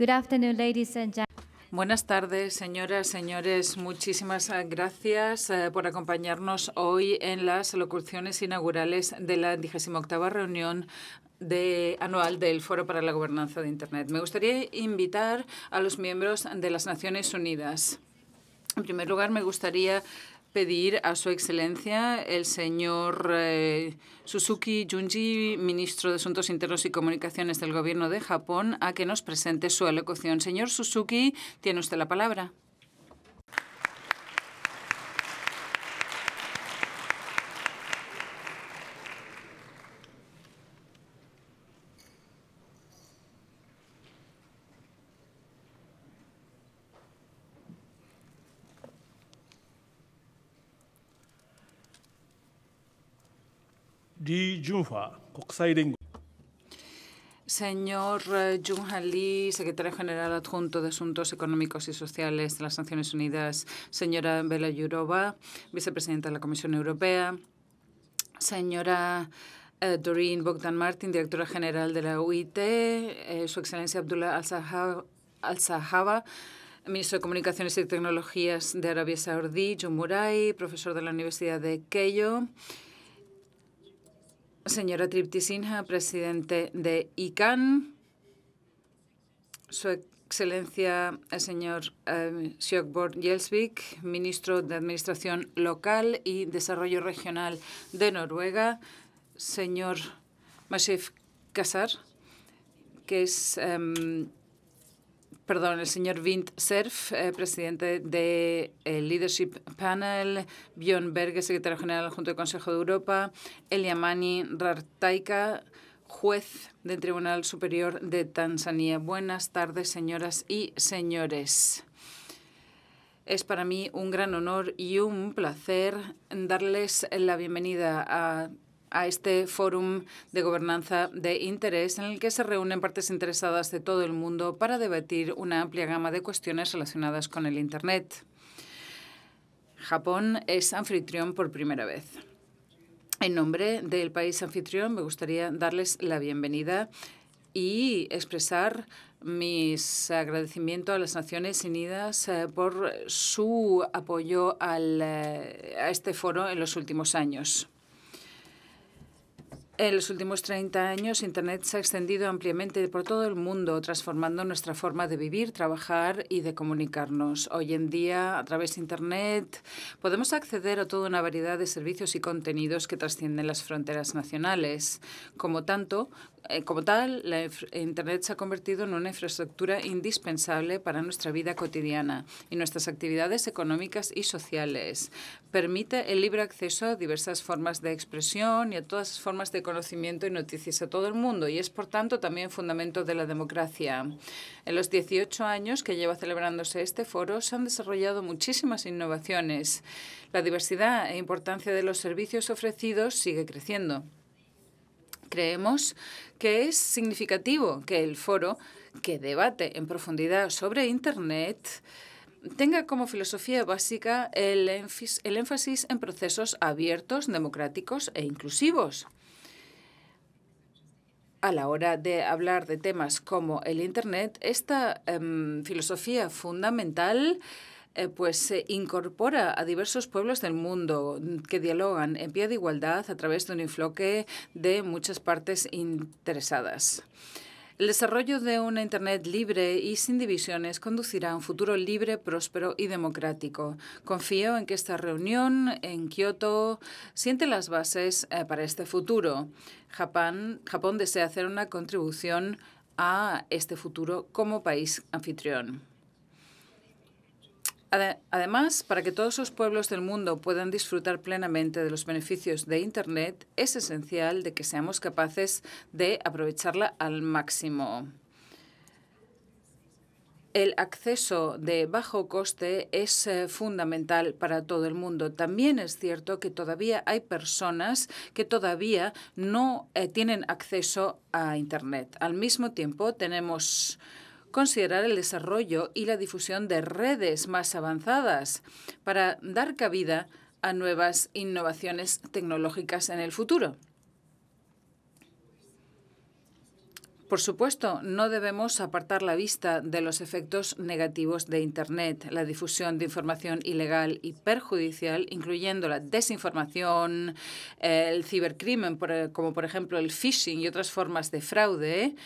Good afternoon, ladies and gentlemen. Buenas tardes, señoras, señores. Muchísimas eh, gracias eh, por acompañarnos hoy en las locuciones inaugurales de la 28 reunión de, anual del Foro para la Gobernanza de Internet. Me gustaría invitar a los miembros de las Naciones Unidas. En primer lugar, me gustaría pedir a Su Excelencia el señor eh, Suzuki Junji, ministro de Asuntos Internos y Comunicaciones del Gobierno de Japón, a que nos presente su alocución. Señor Suzuki, tiene usted la palabra. Señor eh, Junha Lee, secretario general adjunto de Asuntos Económicos y Sociales de las Naciones Unidas, señora Bela Yurova, vicepresidenta de la Comisión Europea, señora eh, Doreen Bogdan Martin, directora general de la UIT, eh, su excelencia Abdullah Al-Sahaba, ministro de Comunicaciones y Tecnologías de Arabia Saudí, John Murai, profesor de la Universidad de Keio, Señora Tripti Sinha, presidente de ICANN. Su Excelencia, el señor eh, Sjökborg Gjelsvik, ministro de Administración Local y Desarrollo Regional de Noruega. Señor Mashif Kasar, que es em, perdón, el señor Vint Cerf, eh, presidente del de, Leadership Panel, Björn Berge, secretario general adjunto del Consejo de Europa, Eliamani Rartaika, juez del Tribunal Superior de Tanzania. Buenas tardes, señoras y señores. Es para mí un gran honor y un placer darles la bienvenida a a este fórum de gobernanza de interés en el que se reúnen partes interesadas de todo el mundo para debatir una amplia gama de cuestiones relacionadas con el Internet. Japón es anfitrión por primera vez. En nombre del país anfitrión me gustaría darles la bienvenida y expresar mis agradecimientos a las Naciones Unidas eh, por su apoyo eh, a este foro en los últimos años. En los últimos 30 años, Internet se ha extendido ampliamente por todo el mundo, transformando nuestra forma de vivir, trabajar y de comunicarnos. Hoy en día, a través de Internet, podemos acceder a toda una variedad de servicios y contenidos que trascienden las fronteras nacionales. Como tanto, como tal, la Internet se ha convertido en una infraestructura indispensable para nuestra vida cotidiana y nuestras actividades económicas y sociales. Permite el libre acceso a diversas formas de expresión y a todas las formas de conocimiento y noticias a todo el mundo y es, por tanto, también fundamento de la democracia. En los 18 años que lleva celebrándose este foro se han desarrollado muchísimas innovaciones. La diversidad e importancia de los servicios ofrecidos sigue creciendo. Creemos que es significativo que el foro, que debate en profundidad sobre Internet, tenga como filosofía básica el, énfasis en procesos abiertos, democráticos e inclusivos. A la hora de hablar de temas como el Internet, esta em, filosofía fundamental eh, pues se incorpora a diversos pueblos del mundo que dialogan en pie de igualdad a través de un enfoque de muchas partes interesadas. El desarrollo de una Internet libre y sin divisiones conducirá a un futuro libre, próspero y democrático. Confío en que esta reunión en Kioto siente las bases eh, para este futuro. Japón, Japón desea hacer una contribución a este futuro como país anfitrión. Además, para que todos los pueblos del mundo puedan disfrutar plenamente de los beneficios de Internet, es esencial de que seamos capaces de aprovecharla al máximo. El acceso de bajo coste es eh, fundamental para todo el mundo. También es cierto que todavía hay personas que todavía no eh, tienen acceso a Internet. Al mismo tiempo, tenemos considerar el desarrollo y la difusión de redes más avanzadas para dar cabida a nuevas innovaciones tecnológicas en el futuro. Por supuesto, no debemos apartar la vista de los efectos negativos de Internet, la difusión de información ilegal y perjudicial, incluyendo la desinformación, el cibercrimen, como por ejemplo el phishing y otras formas de fraude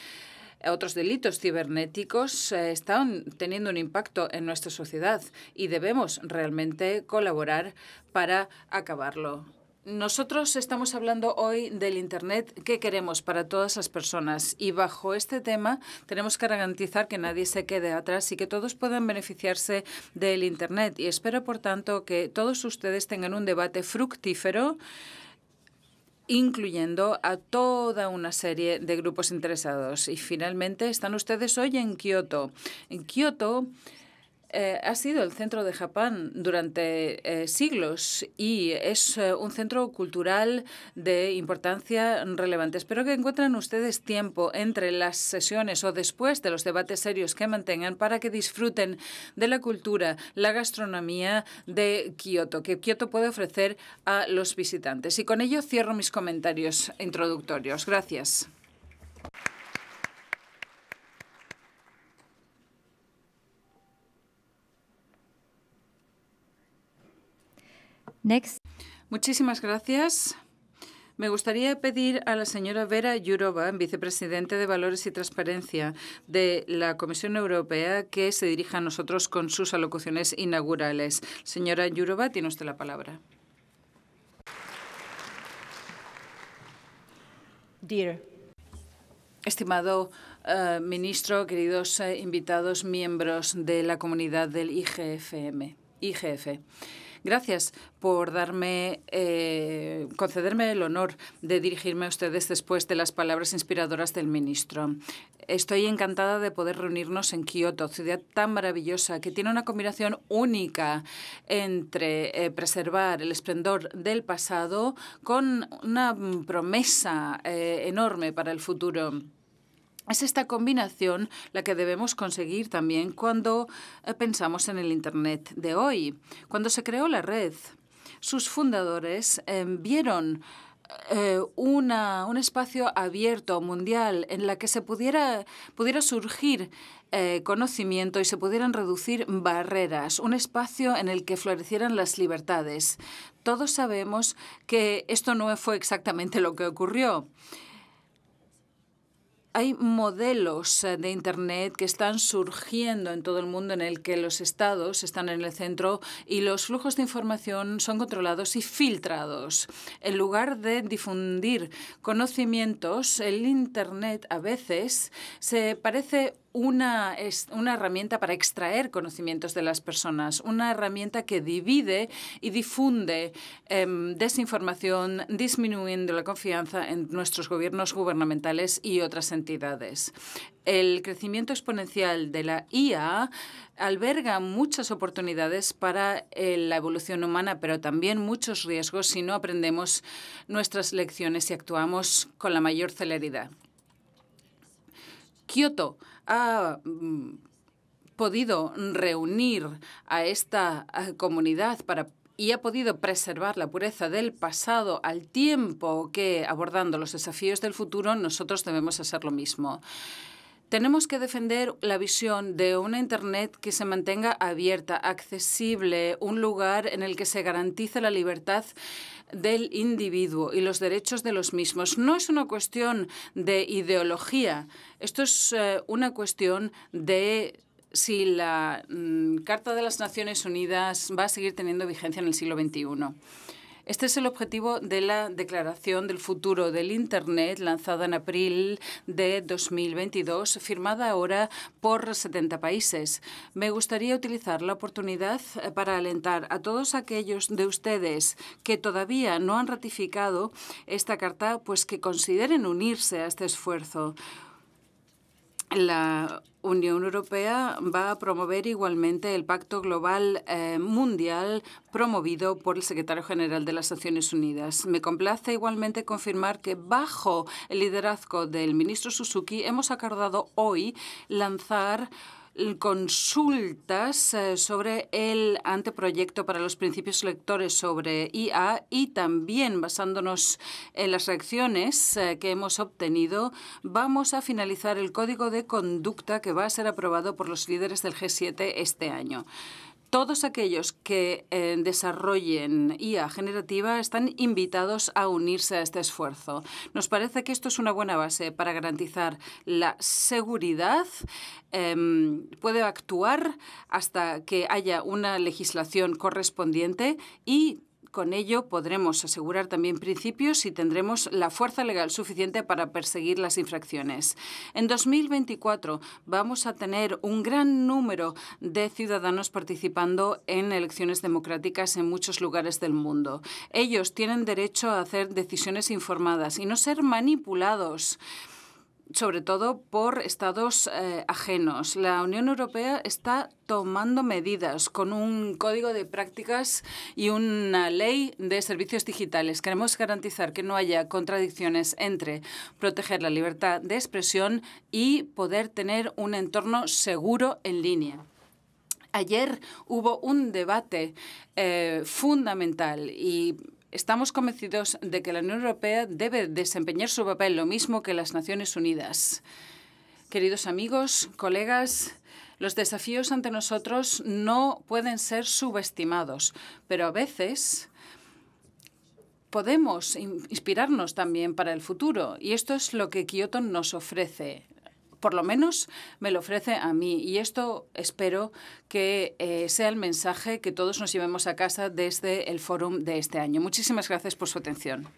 otros delitos cibernéticos eh, están teniendo un impacto en nuestra sociedad y debemos realmente colaborar para acabarlo. Nosotros estamos hablando hoy del Internet que queremos para todas las personas y bajo este tema tenemos que garantizar que nadie se quede atrás y que todos puedan beneficiarse del Internet. Y espero, por tanto, que todos ustedes tengan un debate fructífero incluyendo a toda una serie de grupos interesados. Y finalmente están ustedes hoy en Kioto. En Kioto eh, ha sido el centro de Japón durante eh, siglos y es eh, un centro cultural de importancia relevante. Espero que encuentren ustedes tiempo entre las sesiones o después de los debates serios que mantengan para que disfruten de la cultura, la gastronomía de Kioto, que Kioto puede ofrecer a los visitantes. Y con ello cierro mis comentarios introductorios. Gracias. Next. Muchísimas gracias. Me gustaría pedir a la señora Vera Yurova, vicepresidente de Valores y Transparencia de la Comisión Europea, que se dirija a nosotros con sus alocuciones inaugurales. Señora Yurova, tiene usted la palabra. Dear. Estimado eh, ministro, queridos eh, invitados, miembros de la comunidad del IGFM, IGF. Gracias por darme, eh, concederme el honor de dirigirme a ustedes después de las palabras inspiradoras del ministro. Estoy encantada de poder reunirnos en Kioto, ciudad tan maravillosa que tiene una combinación única entre eh, preservar el esplendor del pasado con una promesa eh, enorme para el futuro. Es esta combinación la que debemos conseguir también cuando eh, pensamos en el Internet de hoy. Cuando se creó la red, sus fundadores eh, vieron eh, una, un espacio abierto mundial en la que se pudiera, pudiera surgir conocimiento y se pudieran reducir barreras, un espacio en el que florecieran las libertades. Todos sabemos que esto no fue exactamente lo que ocurrió. Hay modelos eh, de Internet que están surgiendo en todo el mundo en el que los estados están en el centro y los flujos de información son controlados y filtrados. En lugar de difundir conocimientos, el Internet a veces se parece una, herramienta para extraer conocimientos de las personas, una herramienta que divide y difunde em, desinformación, disminuyendo la confianza en nuestros gobiernos gubernamentales y otras entidades. El crecimiento exponencial de la IA alberga muchas oportunidades para eh, la evolución humana, pero también muchos riesgos si no aprendemos nuestras lecciones y actuamos con la mayor celeridad. Kioto ha mm, podido reunir a esta comunidad para y ha podido preservar la pureza del pasado al tiempo que, abordando los desafíos del futuro, nosotros debemos hacer lo mismo. Tenemos que defender la visión de una Internet que se mantenga abierta, accesible, un lugar en el que se garantice la libertad del individuo y los derechos de los mismos. No es una cuestión de ideología, esto es eh, una cuestión de si la mm, Carta de las Naciones Unidas va a seguir teniendo vigencia en el siglo XXI. Este es el objetivo de la Declaración del Futuro del Internet lanzada en abril de 2022, firmada ahora por 70 países. Me gustaría utilizar la oportunidad eh, para alentar a todos aquellos de ustedes que todavía no han ratificado esta carta, pues que consideren unirse a este esfuerzo. Unión Europea va a promover igualmente el Pacto Global eh, Mundial promovido por el Secretario General de las Naciones Unidas. Me complace igualmente confirmar que bajo el liderazgo del ministro Suzuki hemos acordado hoy lanzar consultas eh, sobre el anteproyecto para los principios lectores sobre IA y también basándonos en las reacciones eh, que hemos obtenido, vamos a finalizar el código de conducta que va a ser aprobado por los líderes del G7 este año todos aquellos que eh, desarrollen IA generativa están invitados a unirse a este esfuerzo. Nos parece que esto es una buena base para garantizar la seguridad. Em, puede actuar hasta que haya una legislación correspondiente y con ello podremos asegurar también principios y tendremos la fuerza legal suficiente para perseguir las infracciones. En 2024 vamos a tener un gran número de ciudadanos participando en elecciones democráticas en muchos lugares del mundo. Ellos tienen derecho a hacer decisiones informadas y no ser manipulados sobre todo por estados eh, ajenos. La Unión Europea está tomando medidas con un código de prácticas y una ley de servicios digitales. Queremos garantizar que no haya contradicciones entre proteger la libertad de expresión y poder tener un entorno seguro en línea. Ayer hubo un debate eh, fundamental y Estamos convencidos de que la Unión Europea debe desempeñar su papel lo mismo que las Naciones Unidas. Queridos amigos, colegas, los desafíos ante nosotros no pueden ser subestimados, pero a veces podemos inspirarnos también para el futuro y esto es lo que Kioto nos ofrece por lo menos me lo ofrece a mí. Y esto espero que eh, sea el mensaje que todos nos llevemos a casa desde el foro de este año. Muchísimas gracias por su atención.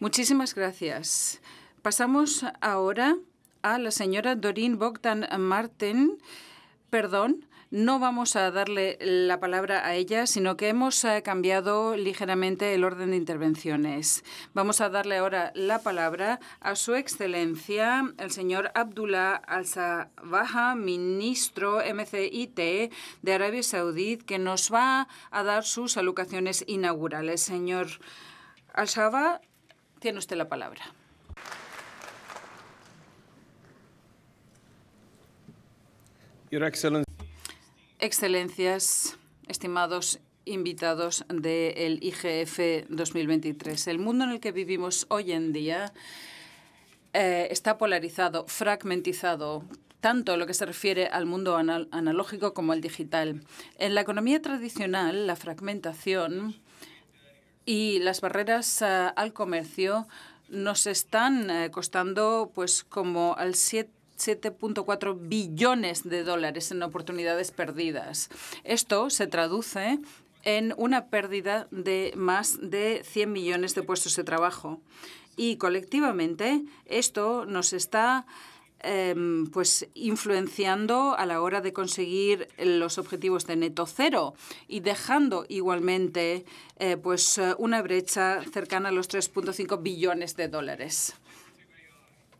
Muchísimas gracias. Pasamos ahora a la señora Dorin Bogdan Martin. Perdón, no vamos a darle la palabra a ella, sino que hemos eh, cambiado ligeramente el orden de intervenciones. Vamos a darle ahora la palabra a Su Excelencia, el señor Abdullah Al-Sabaha, ministro MCIT de Arabia Saudí, que nos va a dar sus alocaciones inaugurales. Señor Al-Sabaha, tiene usted la palabra. Excelencias, estimados invitados del IGF 2023. El mundo en el que vivimos hoy en día eh, está polarizado, fragmentizado, tanto lo que se refiere al mundo analógico como al digital. En la economía tradicional, la fragmentación y las barreras eh, al comercio nos están eh, costando pues como al 7 7.4 billones de dólares en oportunidades perdidas. Esto se traduce en una pérdida de más de 100 millones de puestos de trabajo. Y colectivamente esto nos está em, pues influenciando a la hora de conseguir los objetivos de neto cero y dejando igualmente eh, pues una brecha cercana a los 3.5 billones de dólares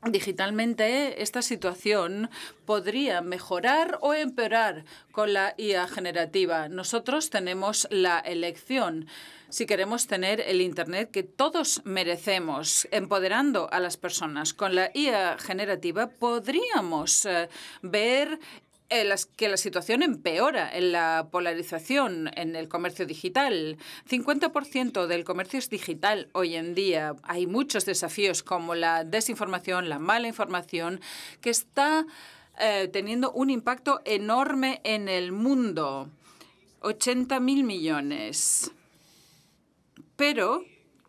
digitalmente esta situación podría mejorar o empeorar con la IA generativa. Nosotros tenemos la elección si queremos tener el Internet que todos merecemos, empoderando a las personas. Con la IA generativa podríamos eh, ver que la situación empeora en la polarización en el comercio digital. 50% del comercio es digital hoy en día. Hay muchos desafíos como la desinformación, la mala información, que está eh, teniendo un impacto enorme en el mundo. 80 mil millones. Pero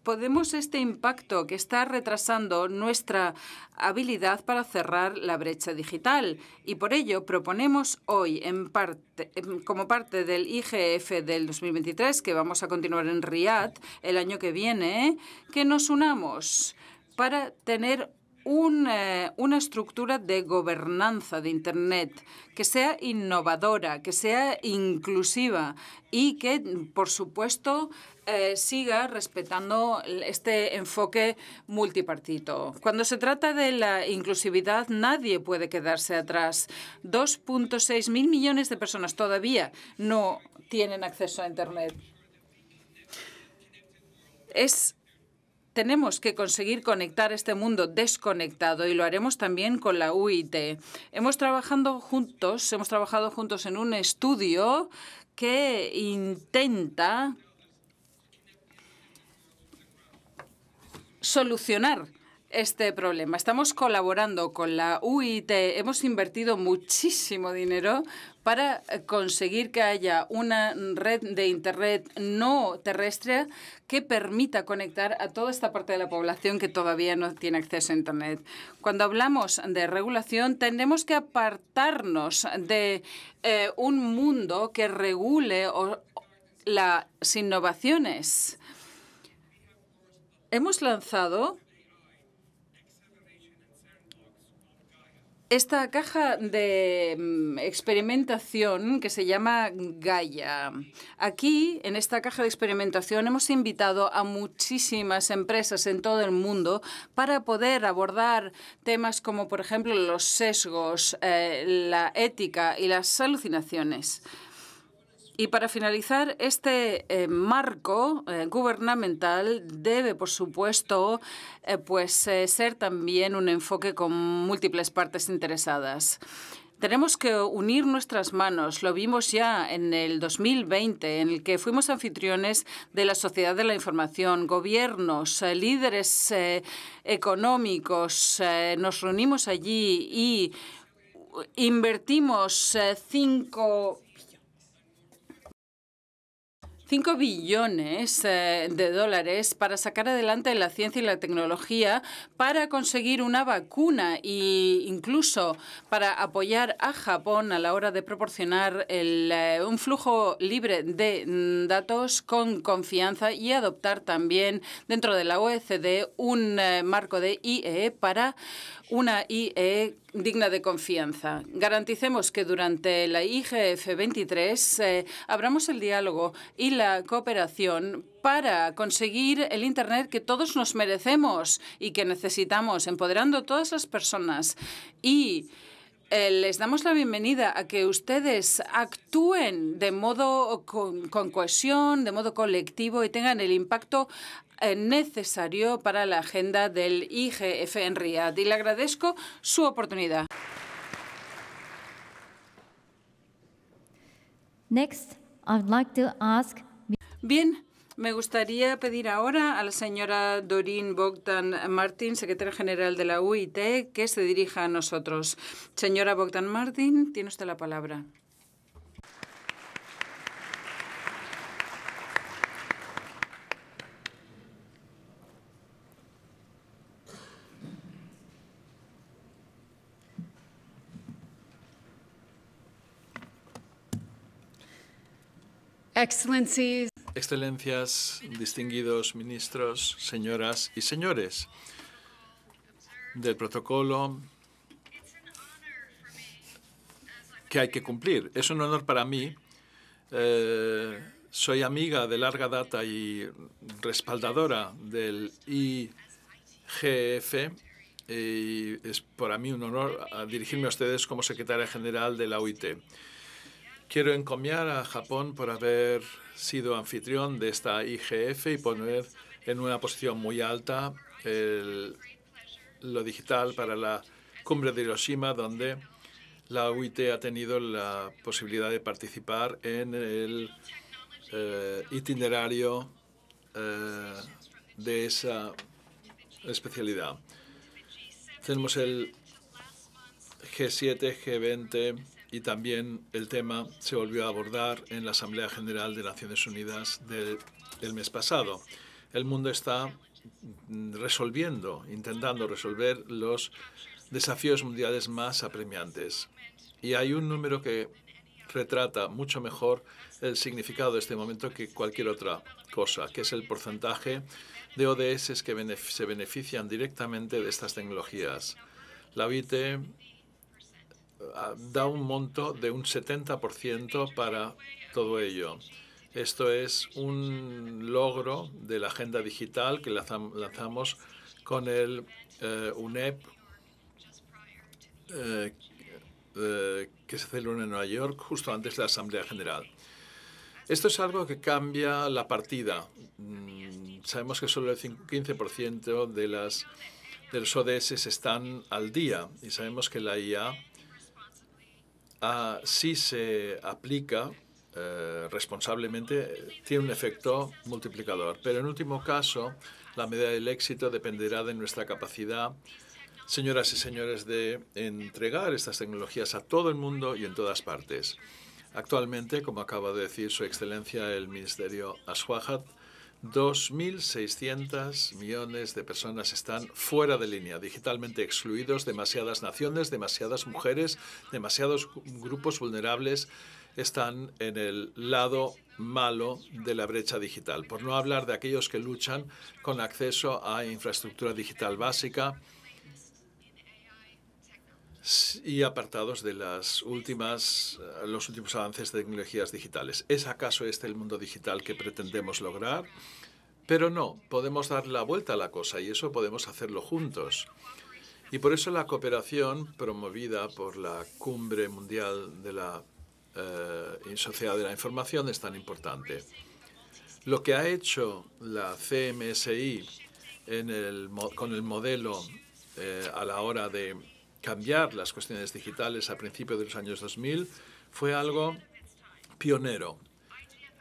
podemos este impacto que está retrasando nuestra habilidad para cerrar la brecha digital. Y por ello proponemos hoy, en parte, como parte del IGF del 2023, que vamos a continuar en Riyadh el año que viene, que nos unamos para tener una, una estructura de gobernanza de Internet que sea innovadora, que sea inclusiva y que, por supuesto, eh, siga respetando este enfoque multipartito. Cuando se trata de la inclusividad, nadie puede quedarse atrás. 2.6 mil millones de personas todavía no tienen acceso a Internet. Es tenemos que conseguir conectar este mundo desconectado y lo haremos también con la UIT. Hemos trabajado juntos, hemos trabajado juntos en un estudio que intenta solucionar este problema. Estamos colaborando con la UIT. Hemos invertido muchísimo dinero para conseguir que haya una red de Internet no terrestre que permita conectar a toda esta parte de la población que todavía no tiene acceso a Internet. Cuando hablamos de regulación, tenemos que apartarnos de eh, un mundo que regule las innovaciones. Hemos lanzado esta caja de mm, experimentación que se llama Gaia. Aquí, en esta caja de experimentación, hemos invitado a muchísimas empresas en todo el mundo para poder abordar temas como, por ejemplo, los sesgos, eh, la ética y las alucinaciones. Y para finalizar, este eh, marco eh, gubernamental debe, por supuesto, eh, pues, ser también un enfoque con múltiples partes interesadas. Tenemos que unir nuestras manos. Lo vimos ya en el 2020, en el que fuimos anfitriones de la sociedad de la información, gobiernos, líderes económicos. nos reunimos allí y invertimos cinco 5 billones eh, de dólares para sacar adelante la ciencia y la tecnología para conseguir una vacuna e incluso para apoyar a Japón a la hora de proporcionar eh, un flujo libre de mm, datos con confianza y adoptar también dentro de la OECD un eh, marco de IE para una IE digna de confianza. Garanticemos que durante la IGF 23 eh, abramos el diálogo y la cooperación para conseguir el Internet que todos nos merecemos y que necesitamos, empoderando a todas las personas. Y eh, les damos la bienvenida a que ustedes actúen de modo con, cohesión, de modo colectivo y tengan el impacto eh, necesario para la agenda del IGF en Riyadh. Y le agradezco su oportunidad. Next, like to ask... Bien, me gustaría pedir ahora a la señora Doreen Bogdan Martin, secretaria general de la UIT, que se dirija a nosotros. Señora Bogdan Martin, tiene usted la palabra. Excelencias, distinguidos ministros, señoras y señores del protocolo que hay que cumplir. Es un honor para mí. Eh, soy amiga de larga data y respaldadora del IGF y es para mí un honor dirigirme a ustedes como secretaria general de la OIT. Quiero encomiar a Japón por haber sido anfitrión de esta IGF y poner en una posición muy alta lo digital para la cumbre de Hiroshima, donde la UIT ha tenido la posibilidad de participar en el eh, itinerario eh, de esa especialidad. Tenemos el G7, G20 y también el tema se volvió a abordar en la Asamblea General de Naciones Unidas del, mes pasado. El mundo está resolviendo, intentando resolver los desafíos mundiales más apremiantes. Y hay un número que retrata mucho mejor el significado de este momento que cualquier otra cosa, que es el porcentaje de ODS que se benefician directamente de estas tecnologías. La OIT da un monto de un 70% para todo ello. Esto es un logro de la agenda digital que lanzamos con el eh, UNEP eh, eh, que se celebró en Nueva York justo antes de la Asamblea General. Esto es algo que cambia la partida. Mm, sabemos que solo el 15% de, las, de los ODS están al día y sabemos que la IA ah, si se aplica eh, responsablemente tiene un efecto multiplicador. Pero en último caso, la medida del éxito dependerá de nuestra capacidad, señoras y señores, de entregar estas tecnologías a todo el mundo y en todas partes. Actualmente, como acaba de decir Su Excelencia el Ministerio Ashuajat, 2.600 millones de personas están fuera de línea, digitalmente excluidos, demasiadas naciones, demasiadas mujeres, demasiados grupos vulnerables están en el lado malo de la brecha digital, por no hablar de aquellos que luchan con acceso a infraestructura digital básica y apartados de las últimas, los últimos avances de tecnologías digitales. ¿Es acaso este el mundo digital que pretendemos lograr? Pero no, podemos dar la vuelta a la cosa y eso podemos hacerlo juntos. Y por eso la cooperación promovida por la Cumbre Mundial de la eh, Sociedad de la Información es tan importante. Lo que ha hecho la CMSI con el modelo eh, a la hora de cambiar las cuestiones digitales a principios de los años 2000 fue algo pionero,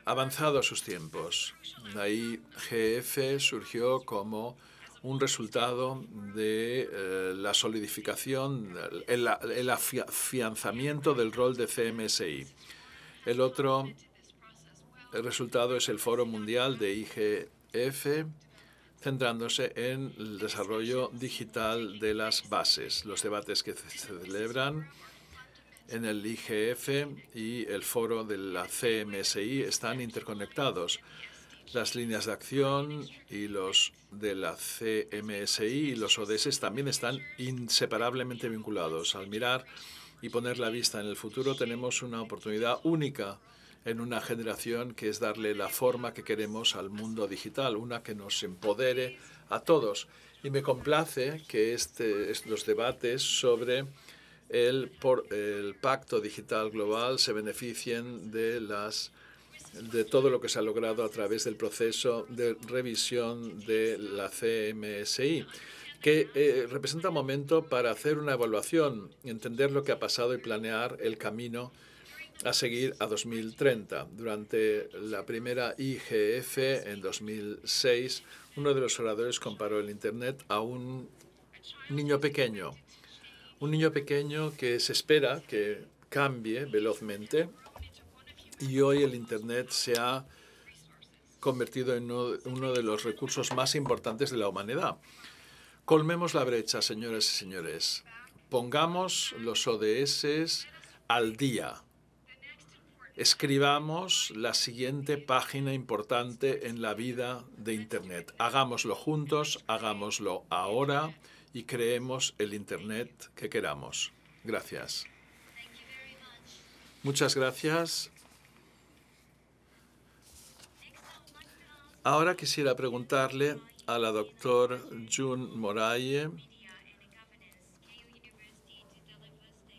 avanzado a sus tiempos. La IGF surgió como un resultado de eh, la solidificación, el, el, afianzamiento del rol de CMSI. El otro resultado es el Foro Mundial de IGF, centrándose en el desarrollo digital de las bases. Los debates que se celebran en el IGF y el foro de la CMSI están interconectados las líneas de acción y los de la CMSI y los ODS también están inseparablemente vinculados. Al mirar y poner la vista en el futuro tenemos una oportunidad única en una generación que es darle la forma que queremos al mundo digital, una que nos empodere a todos. Y me complace que este, debates sobre el, por, el Pacto Digital Global se beneficien de las de todo lo que se ha logrado a través del proceso de revisión de la CMSI, que eh, representa un momento para hacer una evaluación, entender lo que ha pasado y planear el camino a seguir a 2030. Durante la primera IGF en 2006, uno de los oradores comparó el Internet a un niño pequeño, un niño pequeño que se espera que cambie velozmente y hoy el Internet se ha convertido en uno, de los recursos más importantes de la humanidad. Colmemos la brecha, señores y señores. Pongamos los ODS al día. Escribamos la siguiente página importante en la vida de Internet. Hagámoslo juntos, hagámoslo ahora y creemos el Internet que queramos. Gracias. Muchas gracias. Ahora quisiera preguntarle a la doctora Jun Moraye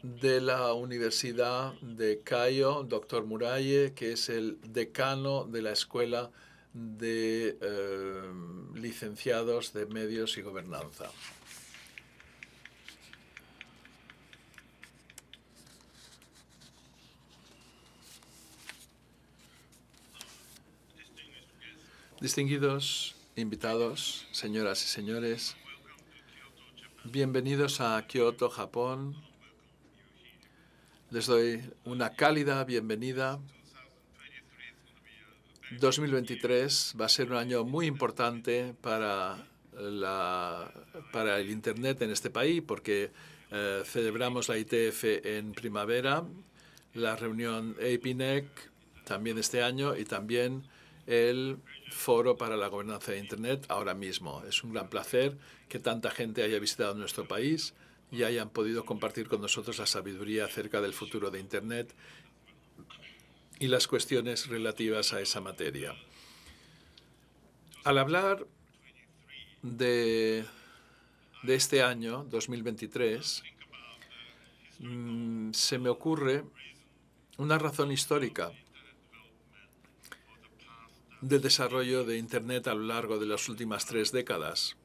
de la Universidad de Cayo, doctor Muraye, que es el decano de la Escuela de eh, Licenciados de Medios y Gobernanza. Distinguidos invitados, señoras y señores, bienvenidos a Kyoto, Japón. Les doy una cálida bienvenida. 2023 va a ser un año muy importante para, el Internet en este país porque eh, celebramos la ITF en primavera, la reunión APNEC también este año y también el Foro para la Gobernanza de Internet ahora mismo. Es un gran placer que tanta gente haya visitado nuestro país y hayan podido compartir con nosotros la sabiduría acerca del futuro de Internet y las cuestiones relativas a esa materia. Al hablar de, de este año, 2023, mm, se me ocurre una razón histórica del desarrollo de Internet a lo largo de las últimas tres décadas,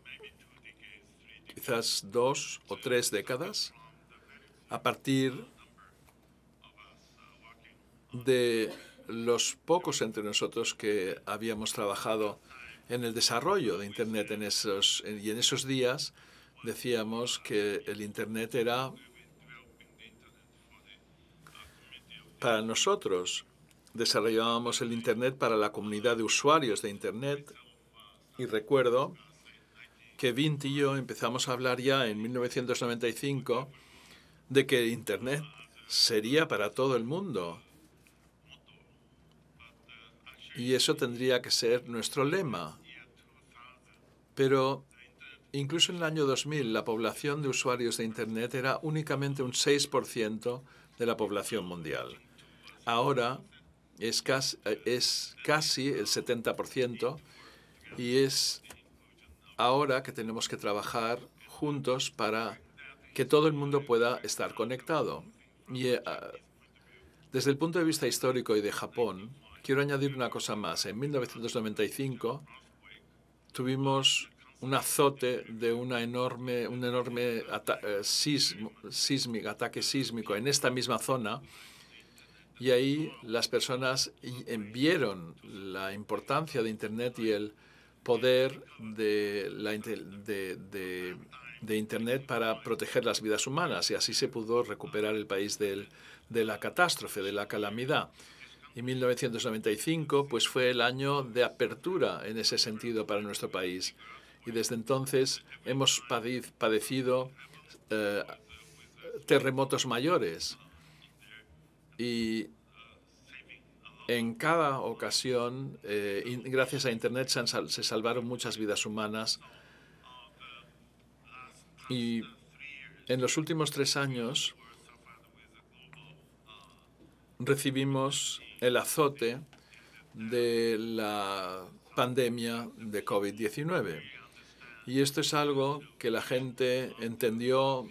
quizás dos o tres décadas, a partir de los pocos entre nosotros que habíamos trabajado en el desarrollo de Internet en esos, y en esos días decíamos que el Internet era para nosotros. Desarrollábamos el Internet para la comunidad de usuarios de Internet y recuerdo que Vint y yo empezamos a hablar ya en 1995 de que Internet sería para todo el mundo. Y eso tendría que ser nuestro lema. Pero incluso en el año 2000 la población de usuarios de Internet era únicamente un 6% de la población mundial. Ahora es casi, es casi el 70% y es ahora que tenemos que trabajar juntos para que todo el mundo pueda estar conectado. Y eh, desde el punto de vista histórico y de Japón, quiero añadir una cosa más. En 1995 tuvimos un azote de enorme, un enorme eh, sísmico, ataque sísmico en esta misma zona y ahí las personas vieron la importancia de Internet y el poder de, la, de, de, Internet para proteger las vidas humanas y así se pudo recuperar el país del, de la catástrofe, de la calamidad. Y 1995 pues fue el año de apertura en ese sentido para nuestro país. Y desde entonces hemos padecido eh, terremotos mayores y en cada ocasión, eh, gracias a Internet, se, salvaron muchas vidas humanas. Y en los últimos tres años recibimos el azote de la pandemia de COVID-19. Y esto es algo que la gente entendió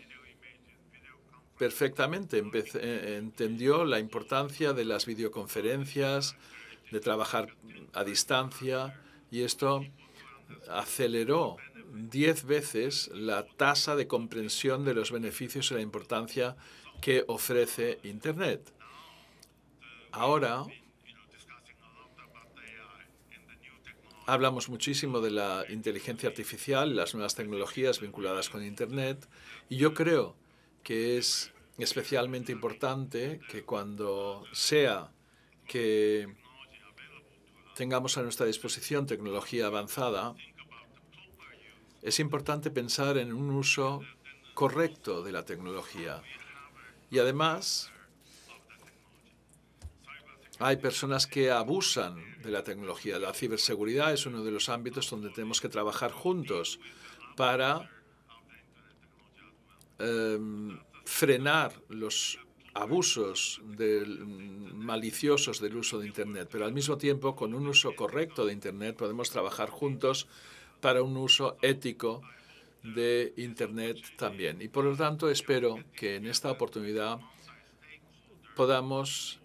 perfectamente. Eh, entendió la importancia de las videoconferencias, de trabajar a distancia y esto aceleró diez veces la tasa de comprensión de los beneficios y la importancia que ofrece Internet. Ahora hablamos muchísimo de la inteligencia artificial, las nuevas tecnologías vinculadas con Internet, y yo creo que es especialmente importante que cuando sea que tengamos a nuestra disposición tecnología avanzada, es importante pensar en un uso correcto de la tecnología. Y además, hay personas que abusan de la tecnología. La ciberseguridad es uno de los ámbitos donde tenemos que trabajar juntos para Em, frenar los abusos maliciosos del uso de Internet, pero al mismo tiempo, con un uso correcto de Internet, podemos trabajar juntos para un uso ético de Internet también. Y por lo tanto, espero que en esta oportunidad podamos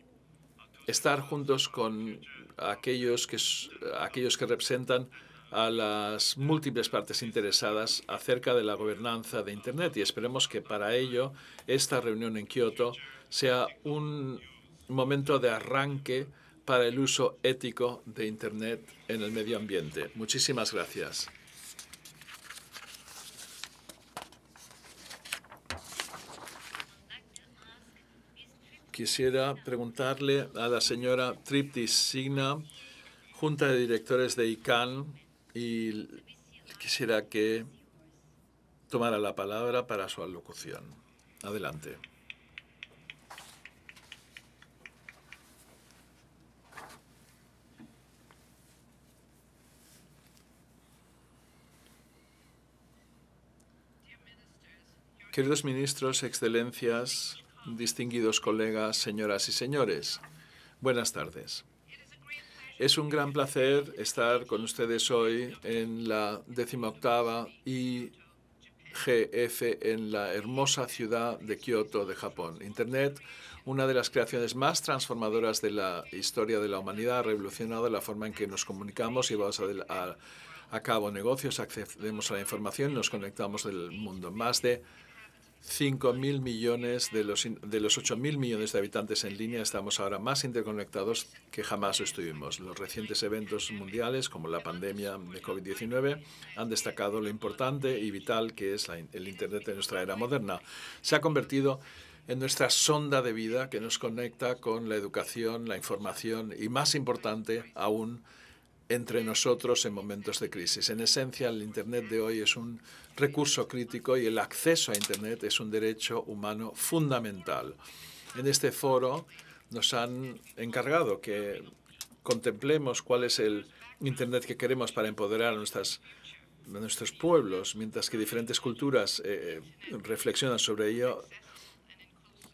estar juntos con aquellos que, aquellos que representan a las múltiples partes interesadas acerca de la gobernanza de Internet y esperemos que para ello esta reunión en Kioto sea un momento de arranque para el uso ético de Internet en el medio ambiente. Muchísimas gracias. Quisiera preguntarle a la señora Triptis Signa, Junta de Directores de ICANN, y quisiera que tomara la palabra para su alocución. Adelante. Queridos ministros, excelencias, distinguidos colegas, señoras y señores, buenas tardes. Es un gran placer estar con ustedes hoy en la decimoctava y GF en la hermosa ciudad de Kioto, de Japón. Internet, una de las creaciones más transformadoras de la historia de la humanidad, ha revolucionado la forma en que nos comunicamos y vamos a, a cabo negocios, accedemos a la información, nos conectamos del mundo. Más de 5.000 millones de los, de los 8.000 millones de habitantes en línea estamos ahora más interconectados que jamás estuvimos. Los recientes eventos mundiales, como la pandemia de COVID-19, han destacado lo importante y vital que es el Internet de nuestra era moderna. Se ha convertido en nuestra sonda de vida que nos conecta con la educación, la información y, más importante aún, entre nosotros en momentos de crisis. En esencia, el Internet de hoy es un recurso crítico y el acceso a Internet es un derecho humano fundamental. En este foro nos han encargado que contemplemos cuál es el Internet que queremos para empoderar a, nuestros pueblos, mientras que diferentes culturas eh, reflexionan sobre ello,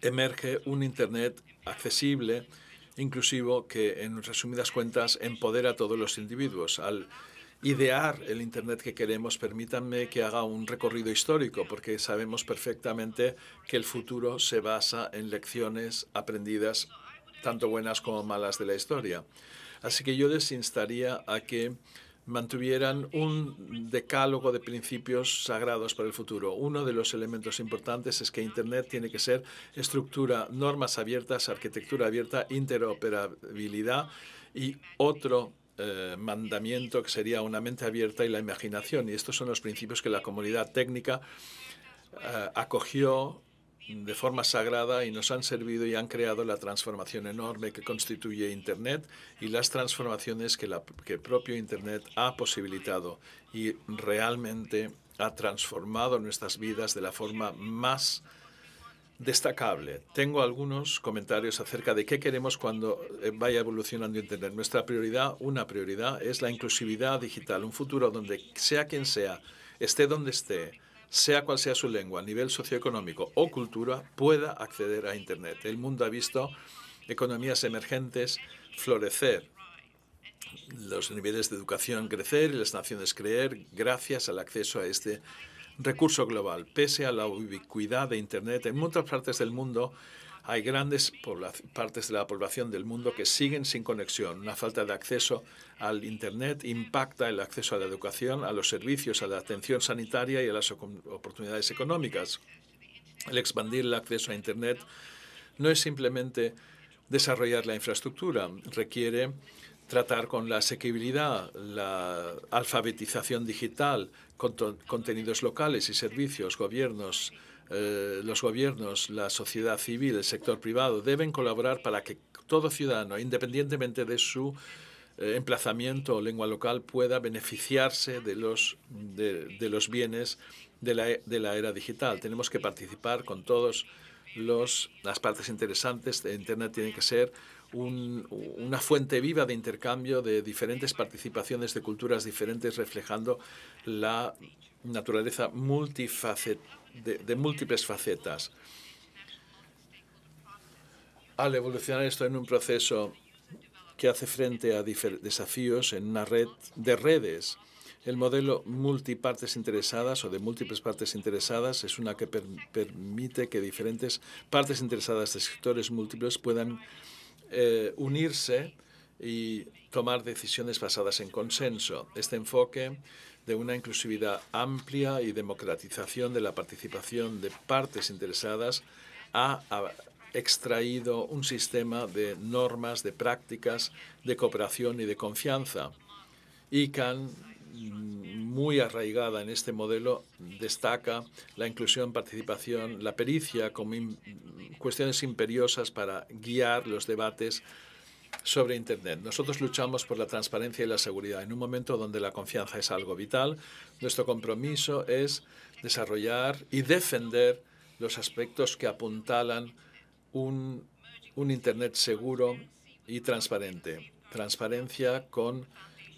emerge un Internet accesible, inclusivo que, en resumidas cuentas, empodera a todos los individuos. Al idear el Internet que queremos, permítanme que haga un recorrido histórico, porque sabemos perfectamente que el futuro se basa en lecciones aprendidas, tanto buenas como malas, de la historia. Así que yo les instaría a que mantuvieran un decálogo de principios sagrados para el futuro. Uno de los elementos importantes es que Internet tiene que ser estructura, normas abiertas, arquitectura abierta, interoperabilidad y otro eh, mandamiento que sería una mente abierta y la imaginación. Y estos son los principios que la comunidad técnica eh, acogió de forma sagrada y nos han servido y han creado la transformación enorme que constituye Internet y las transformaciones que, la, que propio Internet ha posibilitado y realmente ha transformado nuestras vidas de la forma más destacable. Tengo algunos comentarios acerca de qué queremos cuando eh, vaya evolucionando Internet. Nuestra prioridad, una prioridad, es la inclusividad digital, un futuro donde sea quien sea, esté donde esté, sea cual sea su lengua, nivel socioeconómico o cultura, pueda acceder a Internet. El mundo ha visto economías emergentes florecer, los niveles de educación crecer y las naciones creer gracias al acceso a este recurso global. Pese a la ubicuidad de Internet en muchas partes del mundo, hay grandes partes de la población del mundo que siguen sin conexión. Una falta de acceso al Internet impacta el acceso a la educación, a los servicios, a la atención sanitaria y a las oportunidades económicas. El expandir el acceso a Internet no es simplemente desarrollar la infraestructura, requiere tratar con la asequibilidad, la alfabetización digital, contenidos locales y servicios, gobiernos, eh, los gobiernos, la sociedad civil, el sector privado deben colaborar para que todo ciudadano, independientemente de su eh, emplazamiento o lengua local, pueda beneficiarse de los, de, los bienes de la, de la, era digital. Tenemos que participar con todas las partes interesantes. Internet tiene que ser una fuente viva de intercambio de diferentes participaciones de culturas diferentes, reflejando la naturaleza multifacet, de, múltiples facetas. Al evolucionar esto en un proceso que hace frente a desafíos en una red de redes, el modelo multipartes interesadas o de múltiples partes interesadas es una que permite que diferentes partes interesadas de sectores múltiples puedan eh, unirse y tomar decisiones basadas en consenso. Este enfoque de una inclusividad amplia y democratización de la participación de partes interesadas ha, extraído un sistema de normas, de prácticas, de cooperación y de confianza. ICANN, muy arraigada en este modelo, destaca la inclusión, participación, la pericia como cuestiones imperiosas para guiar los debates sobre Internet. Nosotros luchamos por la transparencia y la seguridad. En un momento donde la confianza es algo vital, nuestro compromiso es desarrollar y defender los aspectos que apuntalan un, un Internet seguro y transparente. Transparencia con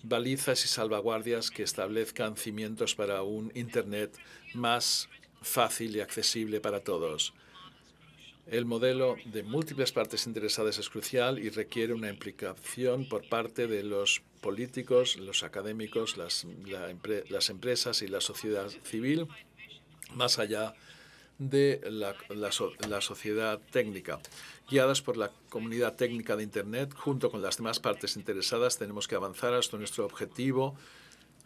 balizas y salvaguardias que establezcan cimientos para un Internet más fácil y accesible para todos. El modelo de múltiples partes interesadas es crucial y requiere una implicación por parte de los políticos, los académicos, las, empresas y la sociedad civil más allá de la, la, sociedad técnica. Guiadas por la comunidad técnica de Internet, junto con las demás partes interesadas, tenemos que avanzar hasta nuestro objetivo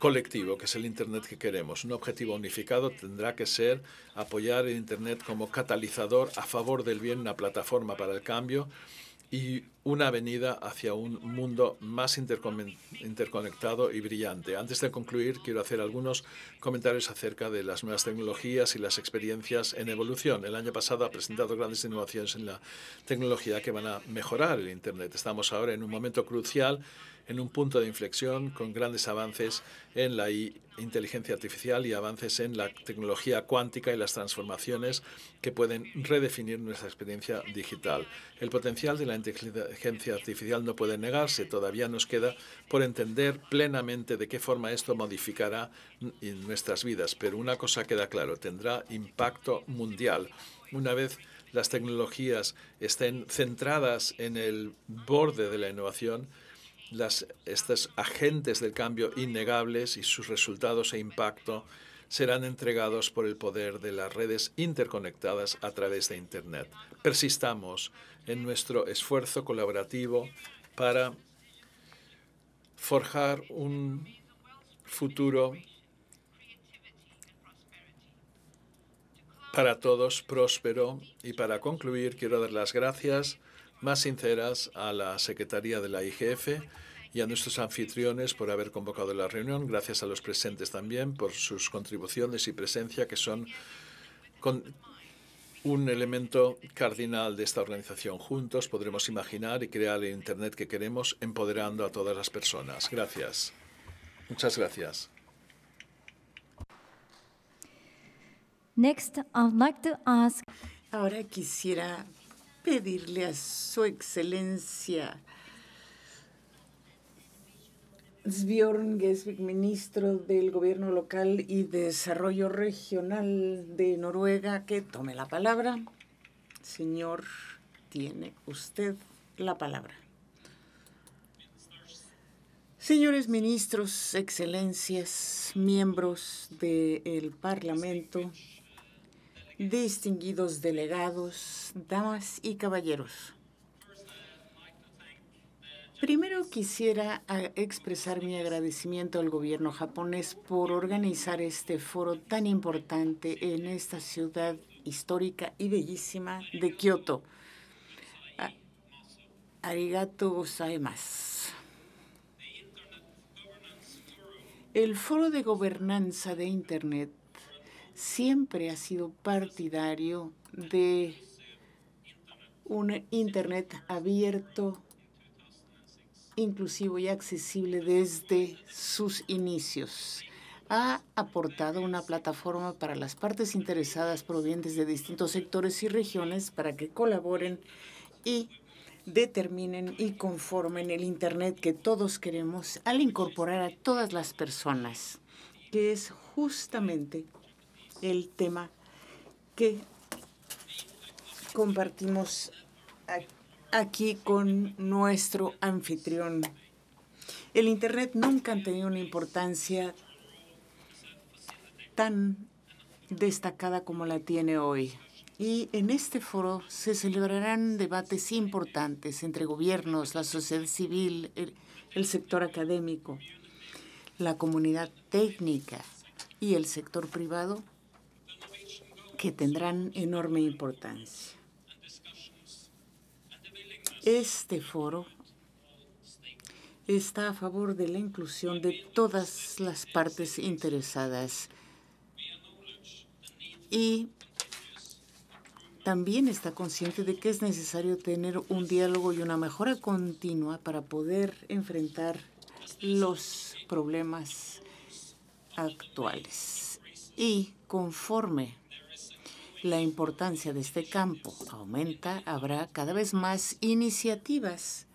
colectivo, que es el Internet que queremos. Un objetivo unificado tendrá que ser apoyar el Internet como catalizador a favor del bien, una plataforma para el cambio y una avenida hacia un mundo más interconectado y brillante. Antes de concluir, quiero hacer algunos comentarios acerca de las nuevas tecnologías y las experiencias en evolución. El año pasado ha presentado grandes innovaciones en la tecnología que van a mejorar el Internet. Estamos ahora en un momento crucial en un punto de inflexión con grandes avances en la inteligencia artificial y avances en la tecnología cuántica y las transformaciones que pueden redefinir nuestra experiencia digital. El potencial de la inteligencia artificial no puede negarse, todavía nos queda por entender plenamente de qué forma esto modificará nuestras vidas, pero una cosa queda claro, tendrá impacto mundial. Una vez las tecnologías estén centradas en el borde de la innovación, las, estos agentes del cambio innegables y sus resultados e impacto serán entregados por el poder de las redes interconectadas a través de Internet. Persistamos en nuestro esfuerzo colaborativo para forjar un futuro para todos próspero y para concluir quiero dar las gracias más sinceras a la Secretaría de la IGF y a nuestros anfitriones por haber convocado la reunión. Gracias a los presentes también por sus contribuciones y presencia, que son un elemento cardinal de esta organización. Juntos podremos imaginar y crear el Internet que queremos, empoderando a todas las personas. Gracias. Muchas gracias. Next, I'd like to ask. Ahora quisiera pedirle a su excelencia Sbjorn Gesvik, ministro del Gobierno Local y Desarrollo Regional de Noruega, que tome la palabra. Señor, tiene usted la palabra. Señores ministros, excelencias, miembros del Parlamento, distinguidos delegados, damas y caballeros. Primero quisiera ah, expresar mi agradecimiento al gobierno japonés por organizar este foro tan importante en esta ciudad histórica y bellísima de Kioto. Ah, arigato gozaimasu. El foro de gobernanza de Internet siempre ha sido partidario de un Internet abierto, inclusivo y accesible desde sus inicios. Ha aportado una plataforma para las partes interesadas provenientes de distintos sectores y regiones para que colaboren y determinen y conformen el Internet que todos queremos al incorporar a todas las personas, que es justamente el tema que compartimos aquí con nuestro anfitrión. El Internet nunca ha tenido una importancia tan destacada como la tiene hoy. Y en este foro se celebrarán debates importantes entre gobiernos, la sociedad civil, el, sector académico, la comunidad técnica y el sector privado que tendrán enorme importancia. Este foro está a favor de la inclusión de todas las partes interesadas y también está consciente de que es necesario tener un diálogo y una mejora continua para poder enfrentar los problemas actuales. Y conforme la importancia de este campo aumenta, habrá cada vez más iniciativas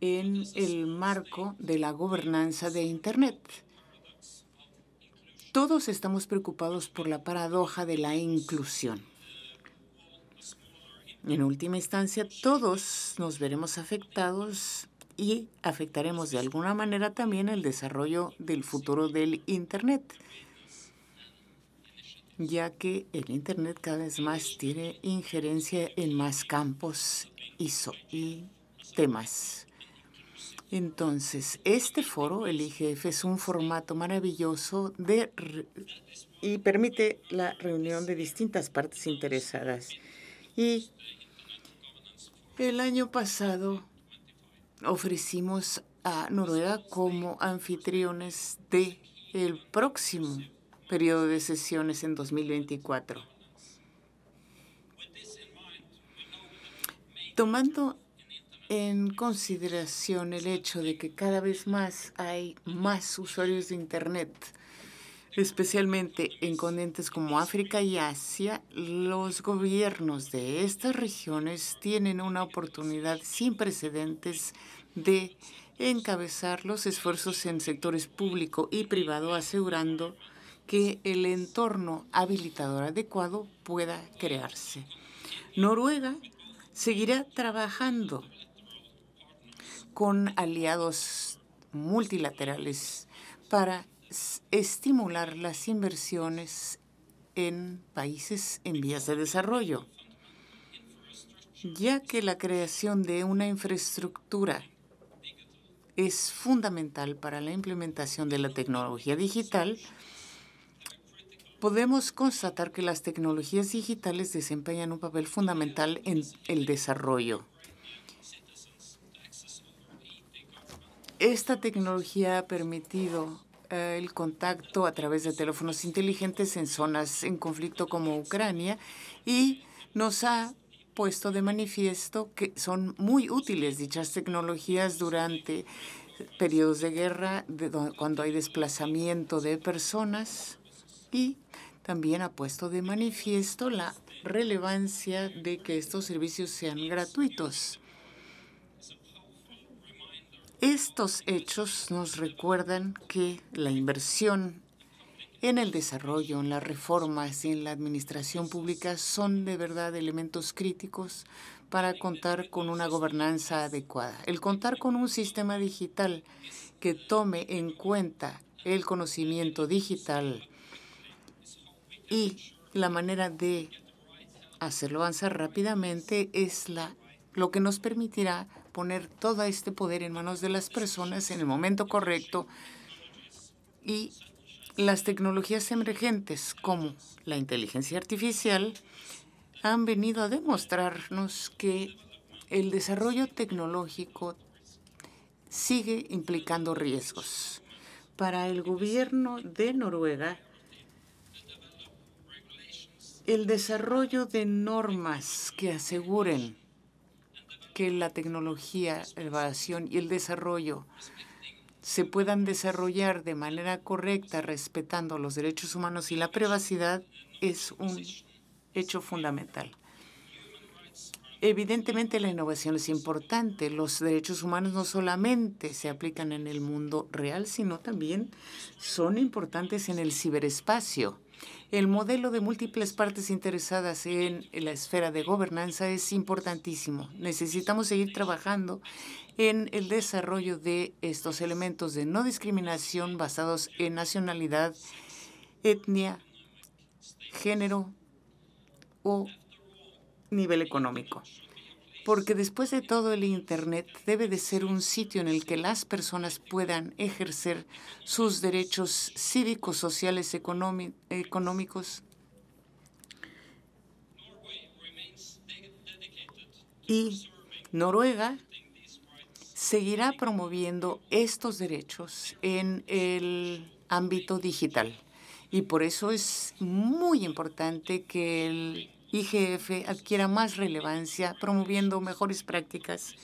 en el marco de la gobernanza de Internet. Todos estamos preocupados por la paradoja de la inclusión. En última instancia, todos nos veremos afectados y afectaremos de alguna manera también el desarrollo del futuro del Internet. Ya que el Internet cada vez más tiene injerencia en más campos y, y temas. Entonces, este foro, el IGF, es un formato maravilloso de y permite la reunión de distintas partes interesadas. Y el año pasado ofrecimos a Noruega como anfitriones de el próximo periodo de sesiones en 2024. Tomando en consideración el hecho de que cada vez más hay más usuarios de Internet, especialmente en continentes como África y Asia, los gobiernos de estas regiones tienen una oportunidad sin precedentes de encabezar los esfuerzos en sectores público y privado, asegurando que el entorno habilitador adecuado pueda crearse. Noruega seguirá trabajando con aliados multilaterales para estimular las inversiones en países en vías de desarrollo, ya que la creación de una infraestructura es fundamental para la implementación de la tecnología digital, podemos constatar que las tecnologías digitales desempeñan un papel fundamental en el desarrollo. Esta tecnología ha permitido eh, el contacto a través de teléfonos inteligentes en zonas en conflicto como Ucrania y nos ha puesto de manifiesto que son muy útiles dichas tecnologías durante periodos de guerra, cuando hay desplazamiento de personas y también ha puesto de manifiesto la relevancia de que estos servicios sean gratuitos. Estos hechos nos recuerdan que la inversión en el desarrollo, en las reformas y en la administración pública son de verdad elementos críticos para contar con una gobernanza adecuada. El contar con un sistema digital que tome en cuenta el conocimiento digital y la manera de hacerlo avanzar rápidamente es la, lo que nos permitirá poner todo este poder en manos de las personas en el momento correcto y las tecnologías emergentes como la inteligencia artificial han venido a demostrarnos que el desarrollo tecnológico sigue implicando riesgos. Para el gobierno de Noruega, el desarrollo de normas que aseguren que la tecnología, la innovación y el desarrollo se puedan desarrollar de manera correcta, respetando los derechos humanos y la privacidad, es un hecho fundamental. Evidentemente la innovación es importante. Los derechos humanos no solamente se aplican en el mundo real, sino también son importantes en el ciberespacio. El modelo de múltiples partes interesadas en la esfera de gobernanza es importantísimo. Necesitamos seguir trabajando en el desarrollo de estos elementos de no discriminación basados en nacionalidad, etnia, género o nivel económico. Porque después de todo el Internet debe de ser un sitio en el que las personas puedan ejercer sus derechos cívicos, sociales, económicos y Noruega seguirá promoviendo estos derechos en el ámbito digital. Y por eso es muy importante que el IGF adquiera más relevancia, promoviendo mejores prácticas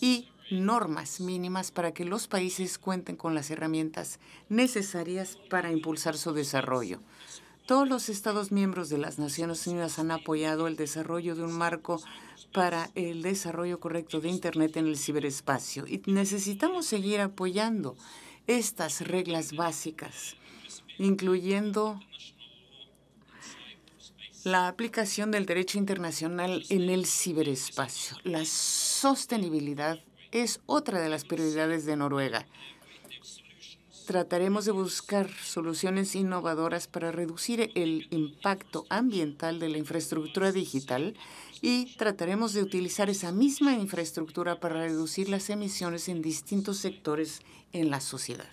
y normas mínimas para que los países cuenten con las herramientas necesarias para impulsar su desarrollo. Todos los Estados miembros de las Naciones Unidas han apoyado el desarrollo de un marco para el desarrollo correcto de Internet en el ciberespacio y necesitamos seguir apoyando estas reglas básicas, incluyendo la aplicación del derecho internacional en el ciberespacio. La sostenibilidad es otra de las prioridades de Noruega. trataremos de buscar soluciones innovadoras para reducir el impacto ambiental de la infraestructura digital y trataremos de utilizar esa misma infraestructura para reducir las emisiones en distintos sectores en la sociedad.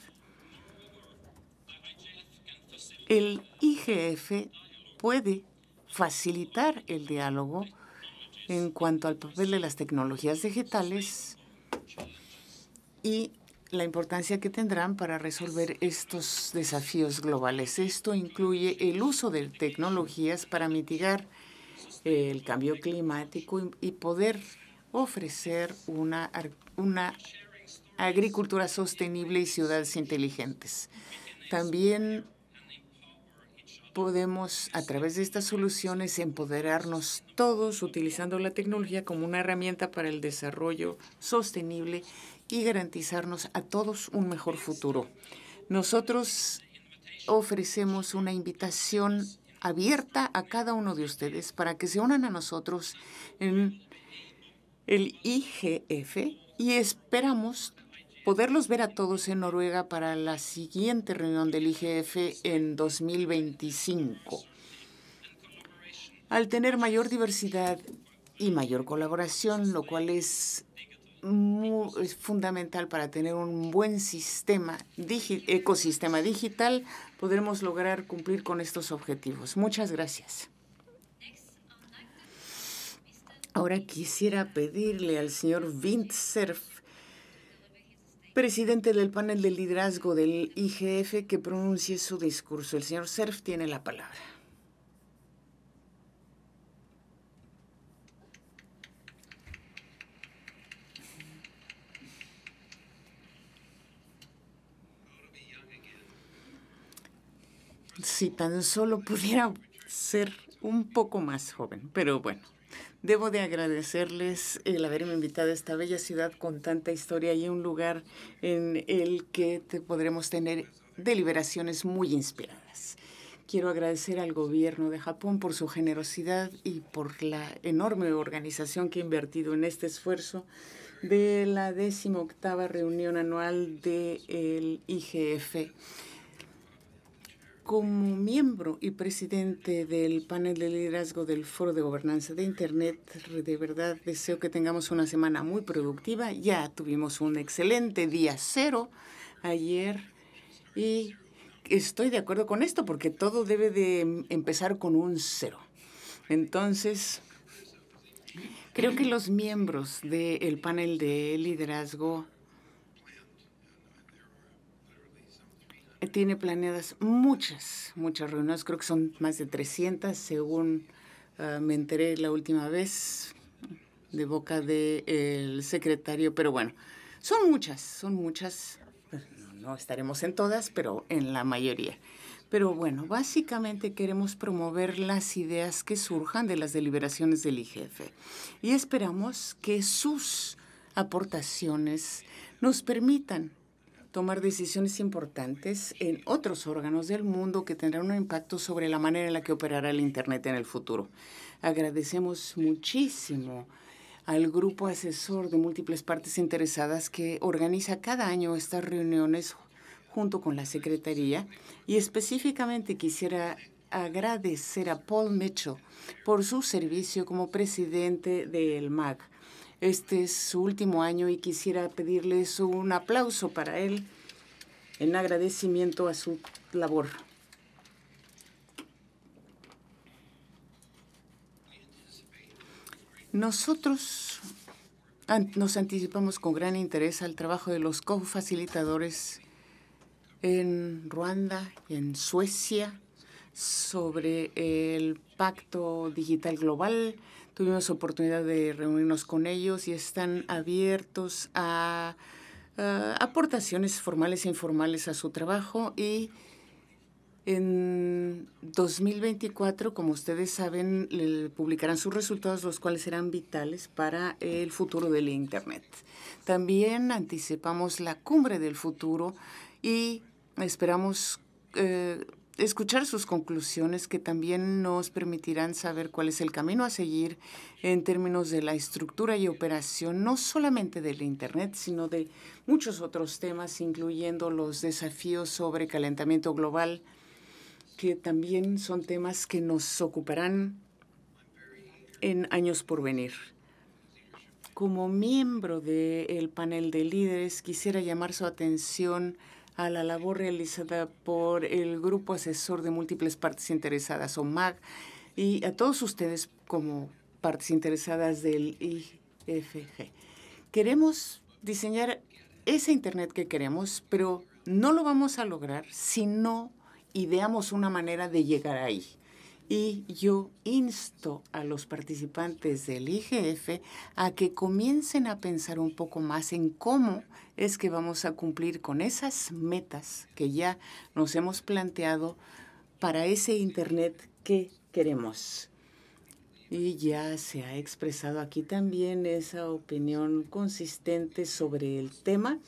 El IGF puede facilitar el diálogo en cuanto al papel de las tecnologías digitales y la importancia que tendrán para resolver estos desafíos globales. Esto incluye el uso de tecnologías para mitigar el cambio climático y poder ofrecer una, una agricultura sostenible y ciudades inteligentes. También podemos, a través de estas soluciones, empoderarnos todos utilizando la tecnología como una herramienta para el desarrollo sostenible y garantizarnos a todos un mejor futuro. Nosotros ofrecemos una invitación abierta a cada uno de ustedes para que se unan a nosotros en el IGF y esperamos poderlos ver a todos en Noruega para la siguiente reunión del IGF en 2025. Al tener mayor diversidad y mayor colaboración, lo cual es es fundamental para tener un buen sistema, ecosistema digital, podremos lograr cumplir con estos objetivos. Muchas gracias. Ahora quisiera pedirle al señor Vint Cerf, presidente del panel de liderazgo del IGF, que pronuncie su discurso. El señor Cerf tiene la palabra. Si tan solo pudiera ser un poco más joven, pero bueno. Debo de agradecerles el haberme invitado a esta bella ciudad con tanta historia y un lugar en el que podremos tener deliberaciones muy inspiradas. Quiero agradecer al gobierno de Japón por su generosidad y por la enorme organización que ha invertido en este esfuerzo de la 18 reunión anual del IGF como miembro y presidente del panel de liderazgo del Foro de Gobernanza de Internet, de verdad deseo que tengamos una semana muy productiva. Ya tuvimos un excelente día cero ayer y estoy de acuerdo con esto porque todo debe de empezar con un cero. Entonces, creo que los miembros del panel de liderazgo tiene planeadas muchas, muchas reuniones, creo que son más de 300, según ah, me enteré la última vez de boca del secretario, pero bueno, son muchas, son muchas, no estaremos en todas, pero en la mayoría. Pero bueno, básicamente queremos promover las ideas que surjan de las deliberaciones del IGF y esperamos que sus aportaciones nos permitan tomar decisiones importantes en otros órganos del mundo que tendrán un impacto sobre la manera en la que operará el Internet en el futuro. Agradecemos muchísimo al grupo asesor de múltiples partes interesadas que organiza cada año estas reuniones junto con la Secretaría y específicamente quisiera agradecer a Paul Mitchell por su servicio como presidente del MAG este es su último año y quisiera pedirles un aplauso para él en agradecimiento a su labor. Nosotros nos anticipamos con gran interés al trabajo de los co-facilitadores en Ruanda y en Suecia sobre el Pacto Digital Global Tuvimos oportunidad de reunirnos con ellos y están abiertos a, aportaciones formales e informales a su trabajo y en 2024, como ustedes saben, publicarán sus resultados, los cuales serán vitales para el futuro del Internet. También anticipamos la cumbre del futuro y esperamos eh, escuchar sus conclusiones que también nos permitirán saber cuál es el camino a seguir en términos de la estructura y operación, no solamente del Internet, sino de muchos otros temas, incluyendo los desafíos sobre calentamiento global, que también son temas que nos ocuparán en años por venir. Como miembro del panel de líderes, quisiera llamar su atención la labor realizada por el Grupo Asesor de Múltiples Partes Interesadas, o MAG, y a todos ustedes como partes interesadas del IFG. Queremos diseñar ese Internet que queremos, pero no lo vamos a lograr si no ideamos una manera de llegar ahí. Y yo insto a los participantes del IGF a que comiencen a pensar un poco más en cómo es que vamos a cumplir con esas metas que ya nos hemos planteado para ese Internet que queremos. Y ya se ha expresado aquí también esa opinión consistente sobre el tema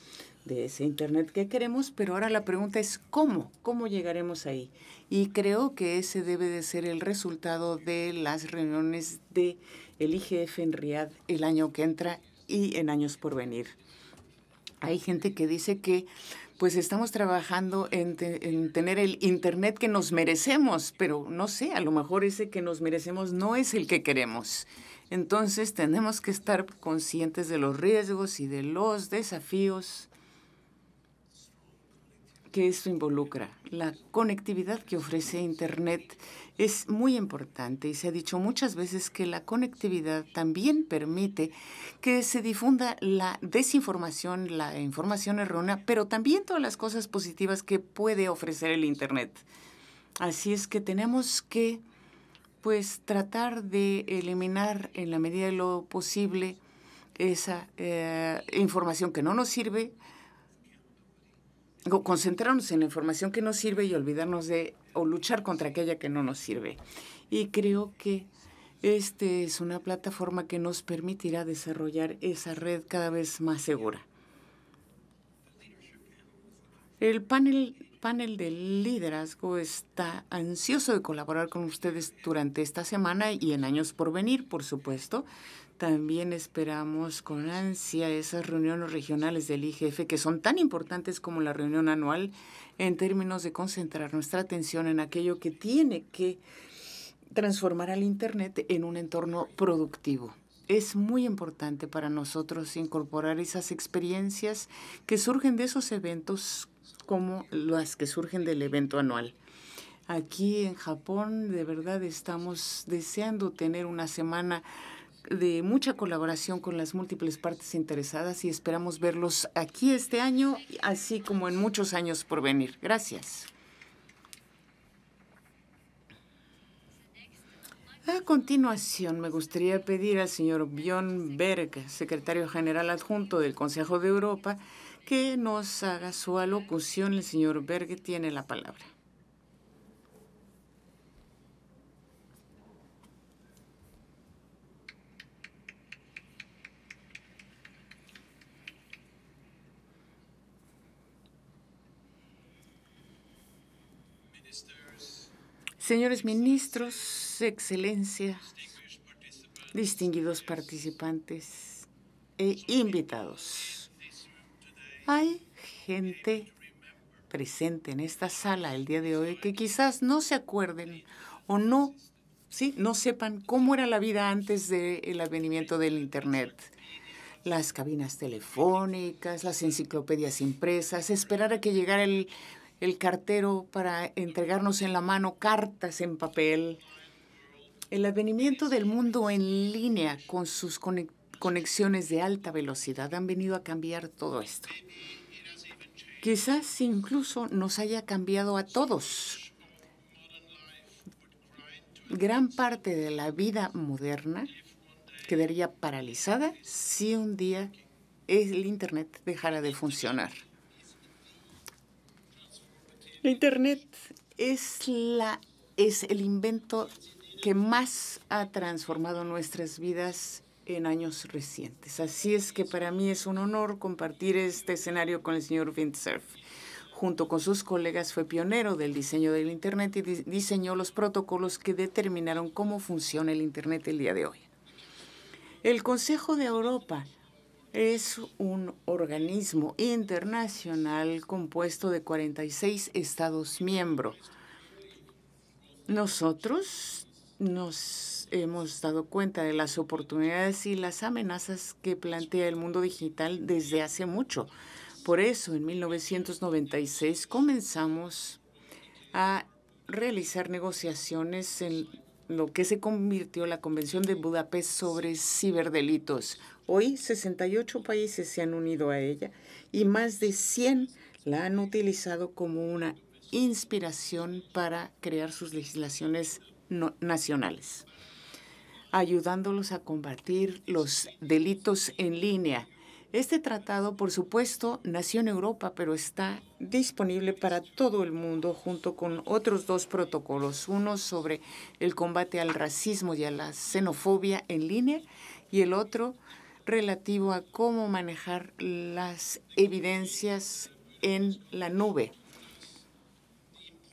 de ese Internet que queremos, pero ahora la pregunta es ¿cómo? ¿Cómo llegaremos ahí? Y creo que ese debe de ser el resultado de las reuniones de IGF en Riad el año que entra y en años por venir. Hay gente que dice que pues estamos trabajando en, en, tener el Internet que nos merecemos, pero no sé, a lo mejor ese que nos merecemos no es el que queremos. Entonces tenemos que estar conscientes de los riesgos y de los desafíos que esto involucra. La conectividad que ofrece Internet es muy importante y se ha dicho muchas veces que la conectividad también permite que se difunda la desinformación, la información errónea, pero también todas las cosas positivas que puede ofrecer el Internet. Así es que tenemos que pues tratar de eliminar en la medida de lo posible esa eh, información que no nos sirve, concentrarnos en la información que nos sirve y olvidarnos de o luchar contra aquella que no nos sirve. Y creo que este es una plataforma que nos permitirá desarrollar esa red cada vez más segura. El panel, panel de liderazgo está ansioso de colaborar con ustedes durante esta semana y en años por venir, por supuesto. También esperamos con ansia esas reuniones regionales del IGF que son tan importantes como la reunión anual en términos de concentrar nuestra atención en aquello que tiene que transformar al Internet en un entorno productivo. Es muy importante para nosotros incorporar esas experiencias que surgen de esos eventos como las que surgen del evento anual. Aquí en Japón de verdad estamos deseando tener una semana de mucha colaboración con las múltiples partes interesadas y esperamos verlos aquí este año, así como en muchos años por venir. Gracias. A continuación, me gustaría pedir al señor Björn Berg, secretario general adjunto del Consejo de Europa, que nos haga su alocución. El señor Berg tiene la palabra. Señores ministros, excelencia, distinguidos participantes e invitados. Hay gente presente en esta sala el día de hoy que quizás no se acuerden o no, sí, no sepan cómo era la vida antes del advenimiento del Internet. Las cabinas telefónicas, las enciclopedias impresas, esperar a que llegara el el cartero para entregarnos en la mano cartas en papel. El advenimiento del mundo en línea con sus conexiones de alta velocidad han venido a cambiar todo esto. Quizás incluso nos haya cambiado a todos. Gran parte de la vida moderna quedaría paralizada si un día el Internet dejara de funcionar. La Internet es, la, es el invento que más ha transformado nuestras vidas en años recientes. Así es que para mí es un honor compartir este escenario con el señor Windsurf. junto con sus colegas, fue pionero del diseño del Internet y diseñó los protocolos que determinaron cómo funciona el Internet el día de hoy. El Consejo de Europa es un organismo internacional compuesto de 46 Estados miembros. Nosotros nos hemos dado cuenta de las oportunidades y las amenazas que plantea el mundo digital desde hace mucho. Por eso, en 1996 comenzamos a realizar negociaciones en lo que se convirtió en la Convención de Budapest sobre ciberdelitos. Hoy 68 países se han unido a ella y más de 100 la han utilizado como una inspiración para crear sus legislaciones nacionales, ayudándolos a combatir los delitos en línea. Este tratado, por supuesto, nació en Europa, pero está disponible para todo el mundo junto con otros dos protocolos, uno sobre el combate al racismo y a la xenofobia en línea y el otro relativo a cómo manejar las evidencias en la nube.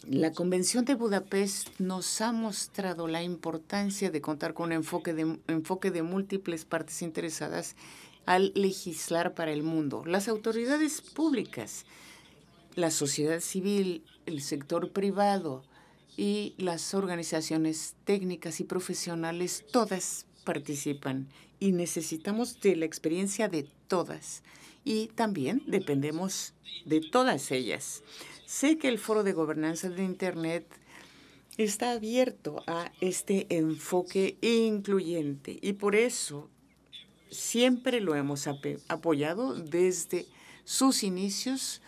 La Convención de Budapest nos ha mostrado la importancia de contar con un enfoque de, enfoque de múltiples partes interesadas al legislar para el mundo. Las autoridades públicas, la sociedad civil, el sector privado y las organizaciones técnicas y profesionales, todas participan y necesitamos de la experiencia de todas y también dependemos de todas ellas. Sé que el Foro de Gobernanza de Internet está abierto a este enfoque incluyente y por eso siempre lo hemos apoyado desde sus inicios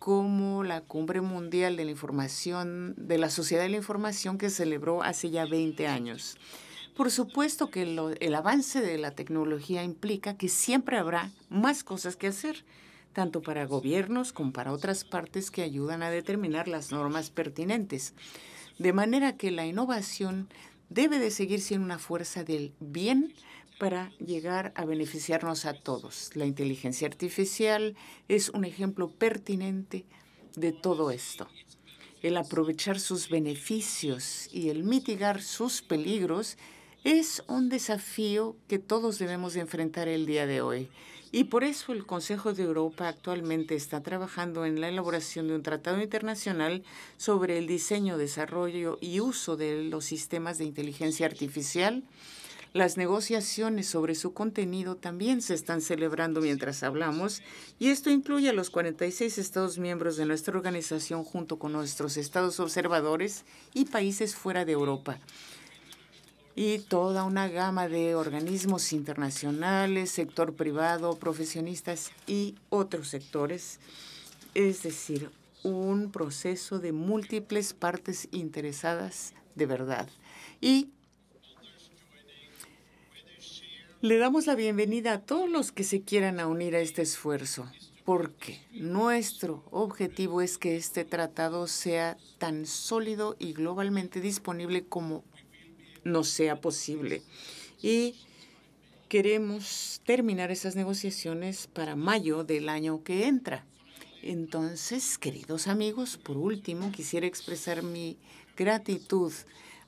como la Cumbre Mundial de la Información, de la Sociedad de la Información que celebró hace ya 20 años. Por supuesto que el avance de la tecnología implica que siempre habrá más cosas que hacer, tanto para gobiernos como para otras partes que ayudan a determinar las normas pertinentes. De manera que la innovación debe de seguir siendo una fuerza del bien para llegar a beneficiarnos a todos. La inteligencia artificial es un ejemplo pertinente de todo esto. El aprovechar sus beneficios y el mitigar sus peligros es un desafío que todos debemos de enfrentar el día de hoy. Y por eso el Consejo de Europa actualmente está trabajando en la elaboración de un tratado internacional sobre el diseño, desarrollo y uso de los sistemas de inteligencia artificial las negociaciones sobre su contenido también se están celebrando mientras hablamos y esto incluye a los 46 Estados miembros de nuestra organización junto con nuestros Estados observadores y países fuera de Europa y toda una gama de organismos internacionales, sector privado, profesionistas y otros sectores, es decir, un proceso de múltiples partes interesadas de verdad. Y le damos la bienvenida a todos los que se quieran unir a este esfuerzo, porque nuestro objetivo es que este tratado sea tan sólido y globalmente disponible como nos sea posible. Y queremos terminar esas negociaciones para mayo del año que entra. Entonces, queridos amigos, por último, quisiera expresar mi gratitud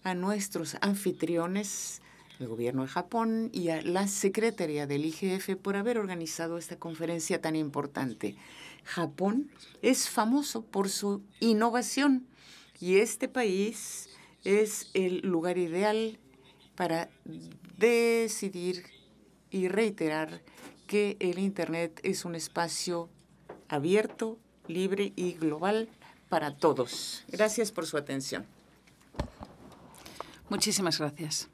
a nuestros anfitriones el gobierno de Japón y a la Secretaría del IGF por haber organizado esta conferencia tan importante. Japón es famoso por su innovación y este país es el lugar ideal para decidir y reiterar que el Internet es un espacio abierto, libre y global para todos. Gracias por su atención. Muchísimas gracias.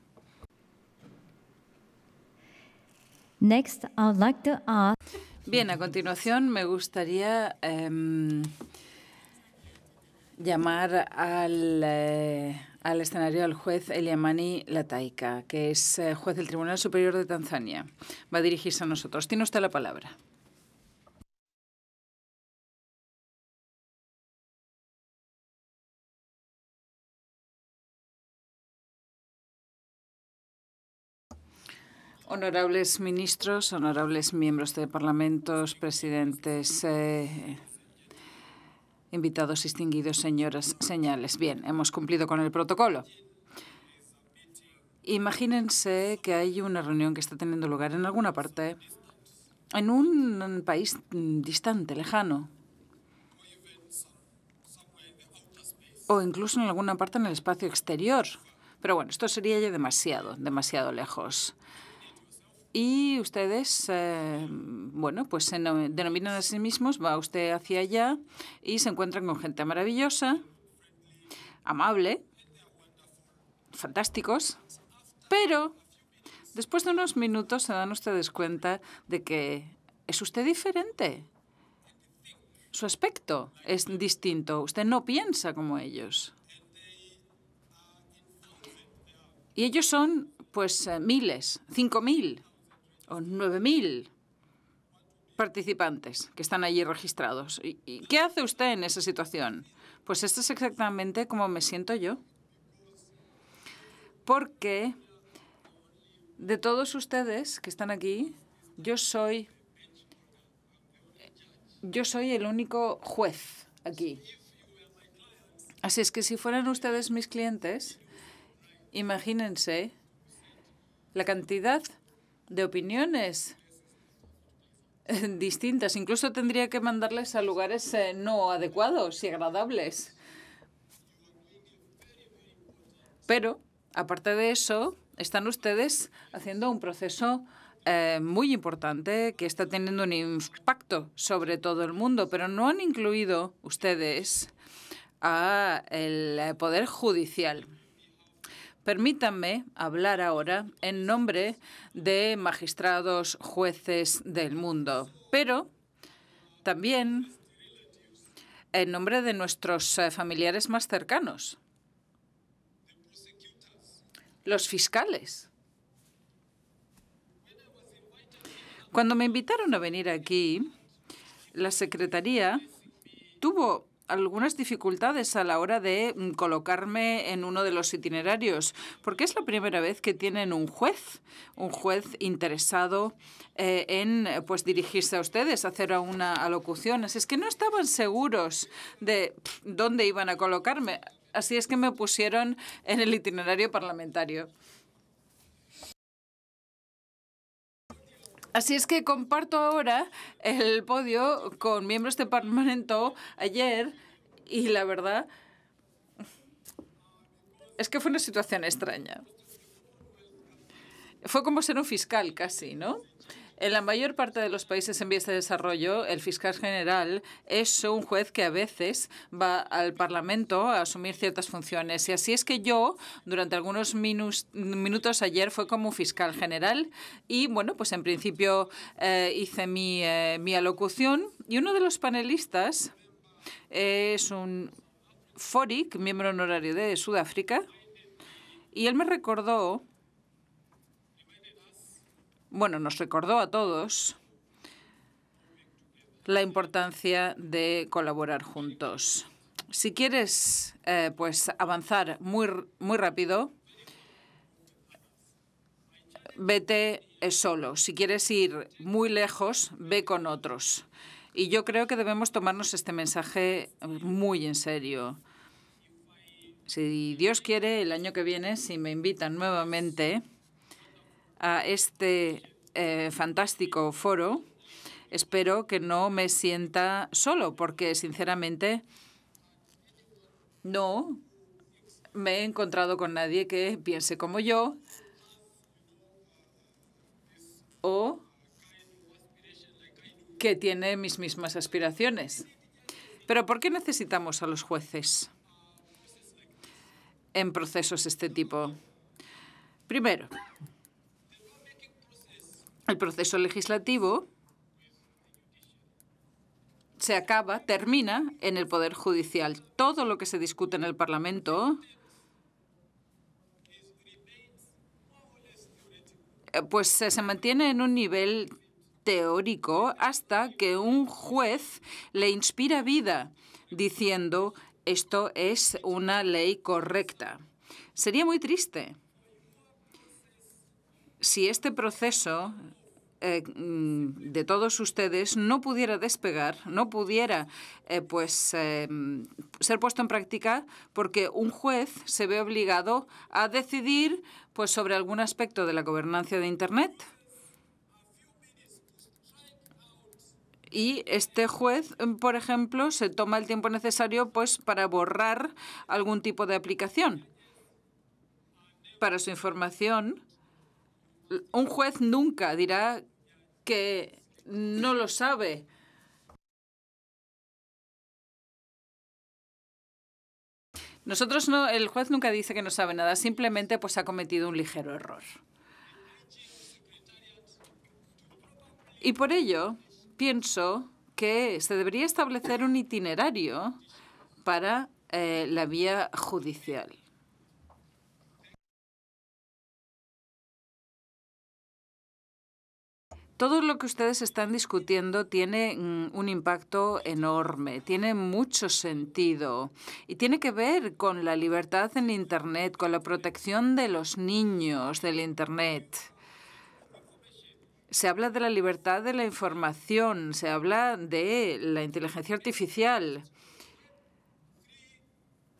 Next, I would like to ask... Bien, a continuación me gustaría um, llamar al, eh, al, escenario al juez Eliamani Lataika, que es eh, juez del Tribunal Superior de Tanzania. Va a dirigirse a nosotros. Tiene usted la palabra. Honorables ministros, honorables miembros de parlamentos, presidentes, eh, Invitados distinguidos, señoras, señales. Bien, hemos cumplido con el protocolo. Imagínense que hay una reunión que está teniendo lugar en alguna parte, en un país distante, lejano, o incluso en alguna parte en el espacio exterior. Pero bueno, esto sería ya demasiado, demasiado lejos. Y ustedes, eh, bueno, pues se denominan a sí mismos, va usted hacia allá y se encuentran con gente maravillosa, amable, fantásticos, pero después de unos minutos se dan ustedes cuenta de que es usted diferente. Su aspecto es distinto. Usted no piensa como ellos. Y ellos son, pues, eh, miles, cinco mil o nueve mil participantes que están allí registrados. ¿Y, qué hace usted en esa situación? Pues esto es exactamente como me siento yo. Porque de todos ustedes que están aquí, yo soy yo soy el único juez aquí. Así es que si fueran ustedes mis clientes, imagínense la cantidad de opiniones distintas. Incluso tendría que mandarles a lugares eh, no adecuados y agradables. Pero, aparte de eso, están ustedes haciendo un proceso eh, muy importante que está teniendo un impacto sobre todo el mundo, pero no han incluido ustedes a el Poder Judicial. Permítanme hablar ahora en nombre de magistrados, jueces del mundo, pero también en nombre de nuestros eh, familiares más cercanos los fiscales. Cuando me invitaron a venir aquí, la Secretaría tuvo algunas dificultades a la hora de mm, colocarme en uno de los itinerarios, porque es la primera vez que tienen un juez, un juez interesado eh, en pues dirigirse a ustedes, hacer una alocución. Así es que no estaban seguros de dónde iban a colocarme. Así es que me pusieron en el itinerario parlamentario. Así es que comparto ahora el podio con miembros de Parlamento ayer y la verdad es que fue una situación extraña. Fue como ser un fiscal casi, ¿no? En la mayor parte de los países en vías de desarrollo, el fiscal general es un juez que a veces va al Parlamento a asumir ciertas funciones. Y así es que yo, durante algunos minutos ayer, fue como fiscal general y, bueno, pues en principio eh, hice mi, eh, mi alocución y uno de los panelistas es un FORIC, miembro honorario de Sudáfrica, y él me recordó bueno, nos recordó a todos la importancia de colaborar juntos. Si quieres eh, pues avanzar muy, muy rápido, vete solo. Si quieres ir muy lejos, ve con otros. Y yo creo que debemos tomarnos este mensaje muy en serio. Si Dios quiere, el año que viene, si me invitan nuevamente, a este eh, fantástico foro, espero que no me sienta solo, porque sinceramente no me he encontrado con nadie que piense como yo o que tiene mis mismas aspiraciones. Pero ¿por qué necesitamos a los jueces en procesos este tipo? Primero, el proceso legislativo se acaba, termina en el Poder Judicial. Todo lo que se discute en el Parlamento pues se mantiene en un nivel teórico hasta que un juez le inspira vida diciendo esto es una ley correcta. Sería muy triste si este proceso eh, mm, de todos ustedes no pudiera despegar, no pudiera eh, pues eh, ser puesto en práctica porque un juez se ve obligado a decidir pues sobre algún aspecto de la gobernanza de Internet. Y este juez, por ejemplo, se toma el tiempo necesario pues para borrar algún tipo de aplicación. Para su información, un juez nunca dirá que no lo sabe. Nosotros no, el juez nunca dice que no sabe nada, simplemente pues ha cometido un ligero error. Y por ello pienso que se debería establecer un itinerario para eh, la vía judicial. Todo lo que ustedes están discutiendo tiene mm, un impacto enorme, tiene mucho sentido y tiene que ver con la libertad en Internet, con la protección de los niños del Internet. Se habla de la libertad de la información, se habla de la inteligencia artificial.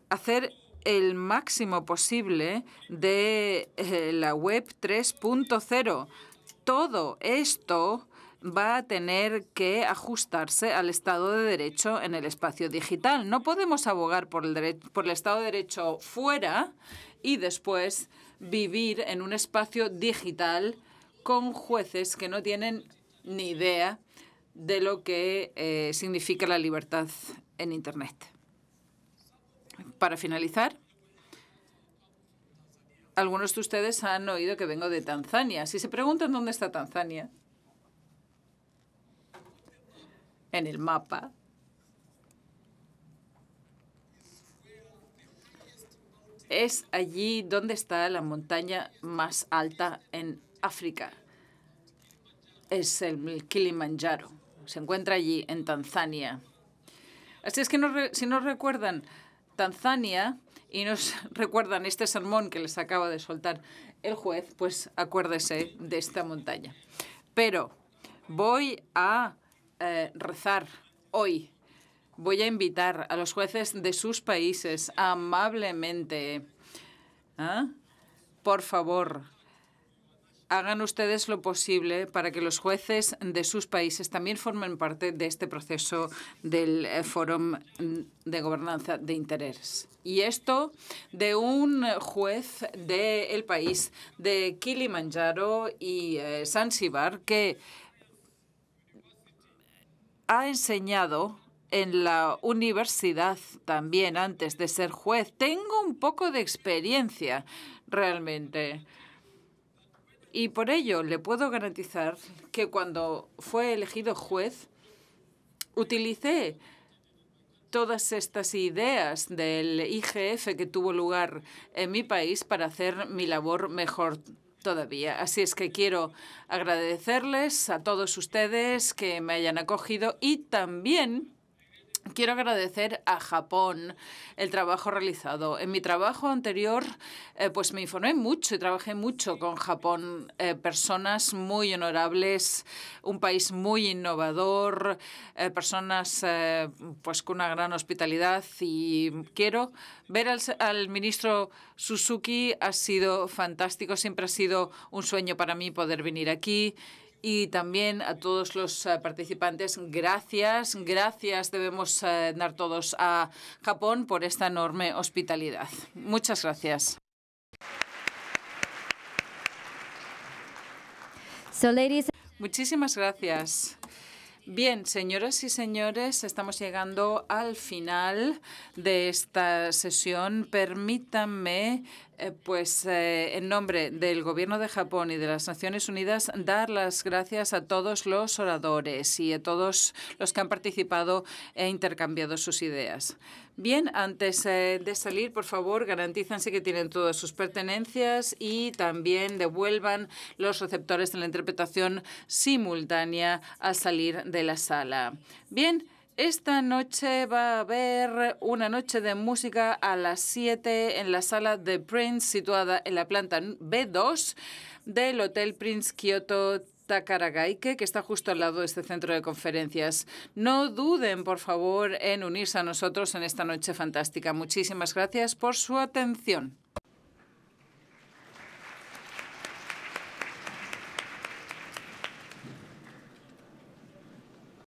Hacer el máximo posible de eh, la web 3.0 todo esto va a tener que ajustarse al Estado de Derecho en el espacio digital. No podemos abogar por el, Estado de Derecho fuera y después vivir en un espacio digital con jueces que no tienen ni idea de lo que eh, significa la libertad en Internet. Para finalizar, algunos de ustedes han oído que vengo de Tanzania. Si se preguntan dónde está Tanzania, en el mapa, es allí donde está la montaña más alta en África. Es el Kilimanjaro. Se encuentra allí, en Tanzania. Así es que si no recuerdan, Tanzania y nos recuerdan este sermón que les acaba de soltar el juez, pues acuérdese de esta montaña. Pero voy a eh, rezar hoy. Voy a invitar a los jueces de sus países amablemente. ¿ah? Por favor, hagan ustedes lo posible para que los jueces de sus países también formen parte de este proceso del eh, Foro de Gobernanza de Interés. Y esto de un juez del país de Kilimanjaro y eh, Zanzibar que ha enseñado en la universidad también antes de ser juez. Tengo un poco de experiencia realmente. Y por ello le puedo garantizar que cuando fue elegido juez, utilicé todas estas ideas del IGF que tuvo lugar en mi país para hacer mi labor mejor todavía. Así es que quiero agradecerles a todos ustedes que me hayan acogido y también Quiero agradecer a Japón el trabajo realizado. En mi trabajo anterior, eh, pues me informé mucho y trabajé mucho con Japón. Eh, personas muy honorables, un país muy innovador, eh, personas pues con una gran hospitalidad. Y quiero ver al, al ministro Suzuki. Ha sido fantástico. Siempre ha sido un sueño para mí poder venir aquí y también a todos los eh, participantes, gracias, gracias debemos eh, dar todos a Japón por esta enorme hospitalidad. Muchas gracias. Muchísimas gracias. Bien, señoras y señores, estamos llegando al final de esta sesión. Permítanme eh, pues eh, en nombre del Gobierno de Japón y de las Naciones Unidas, dar las gracias a todos los oradores y a todos los que han participado e intercambiado sus ideas. Bien, antes eh, de salir, por favor, garantícense que tienen todas sus pertenencias y también devuelvan los receptores de la interpretación simultánea al salir de la sala. Bien, esta noche va a haber una noche de música a las 7 en la sala de Prince, situada en la planta B2 del Hotel Prince Kyoto Tacaragaike, que está justo al lado de este centro de conferencias. No duden, por favor, en unirse a nosotros en esta noche fantástica. Muchísimas gracias por su atención.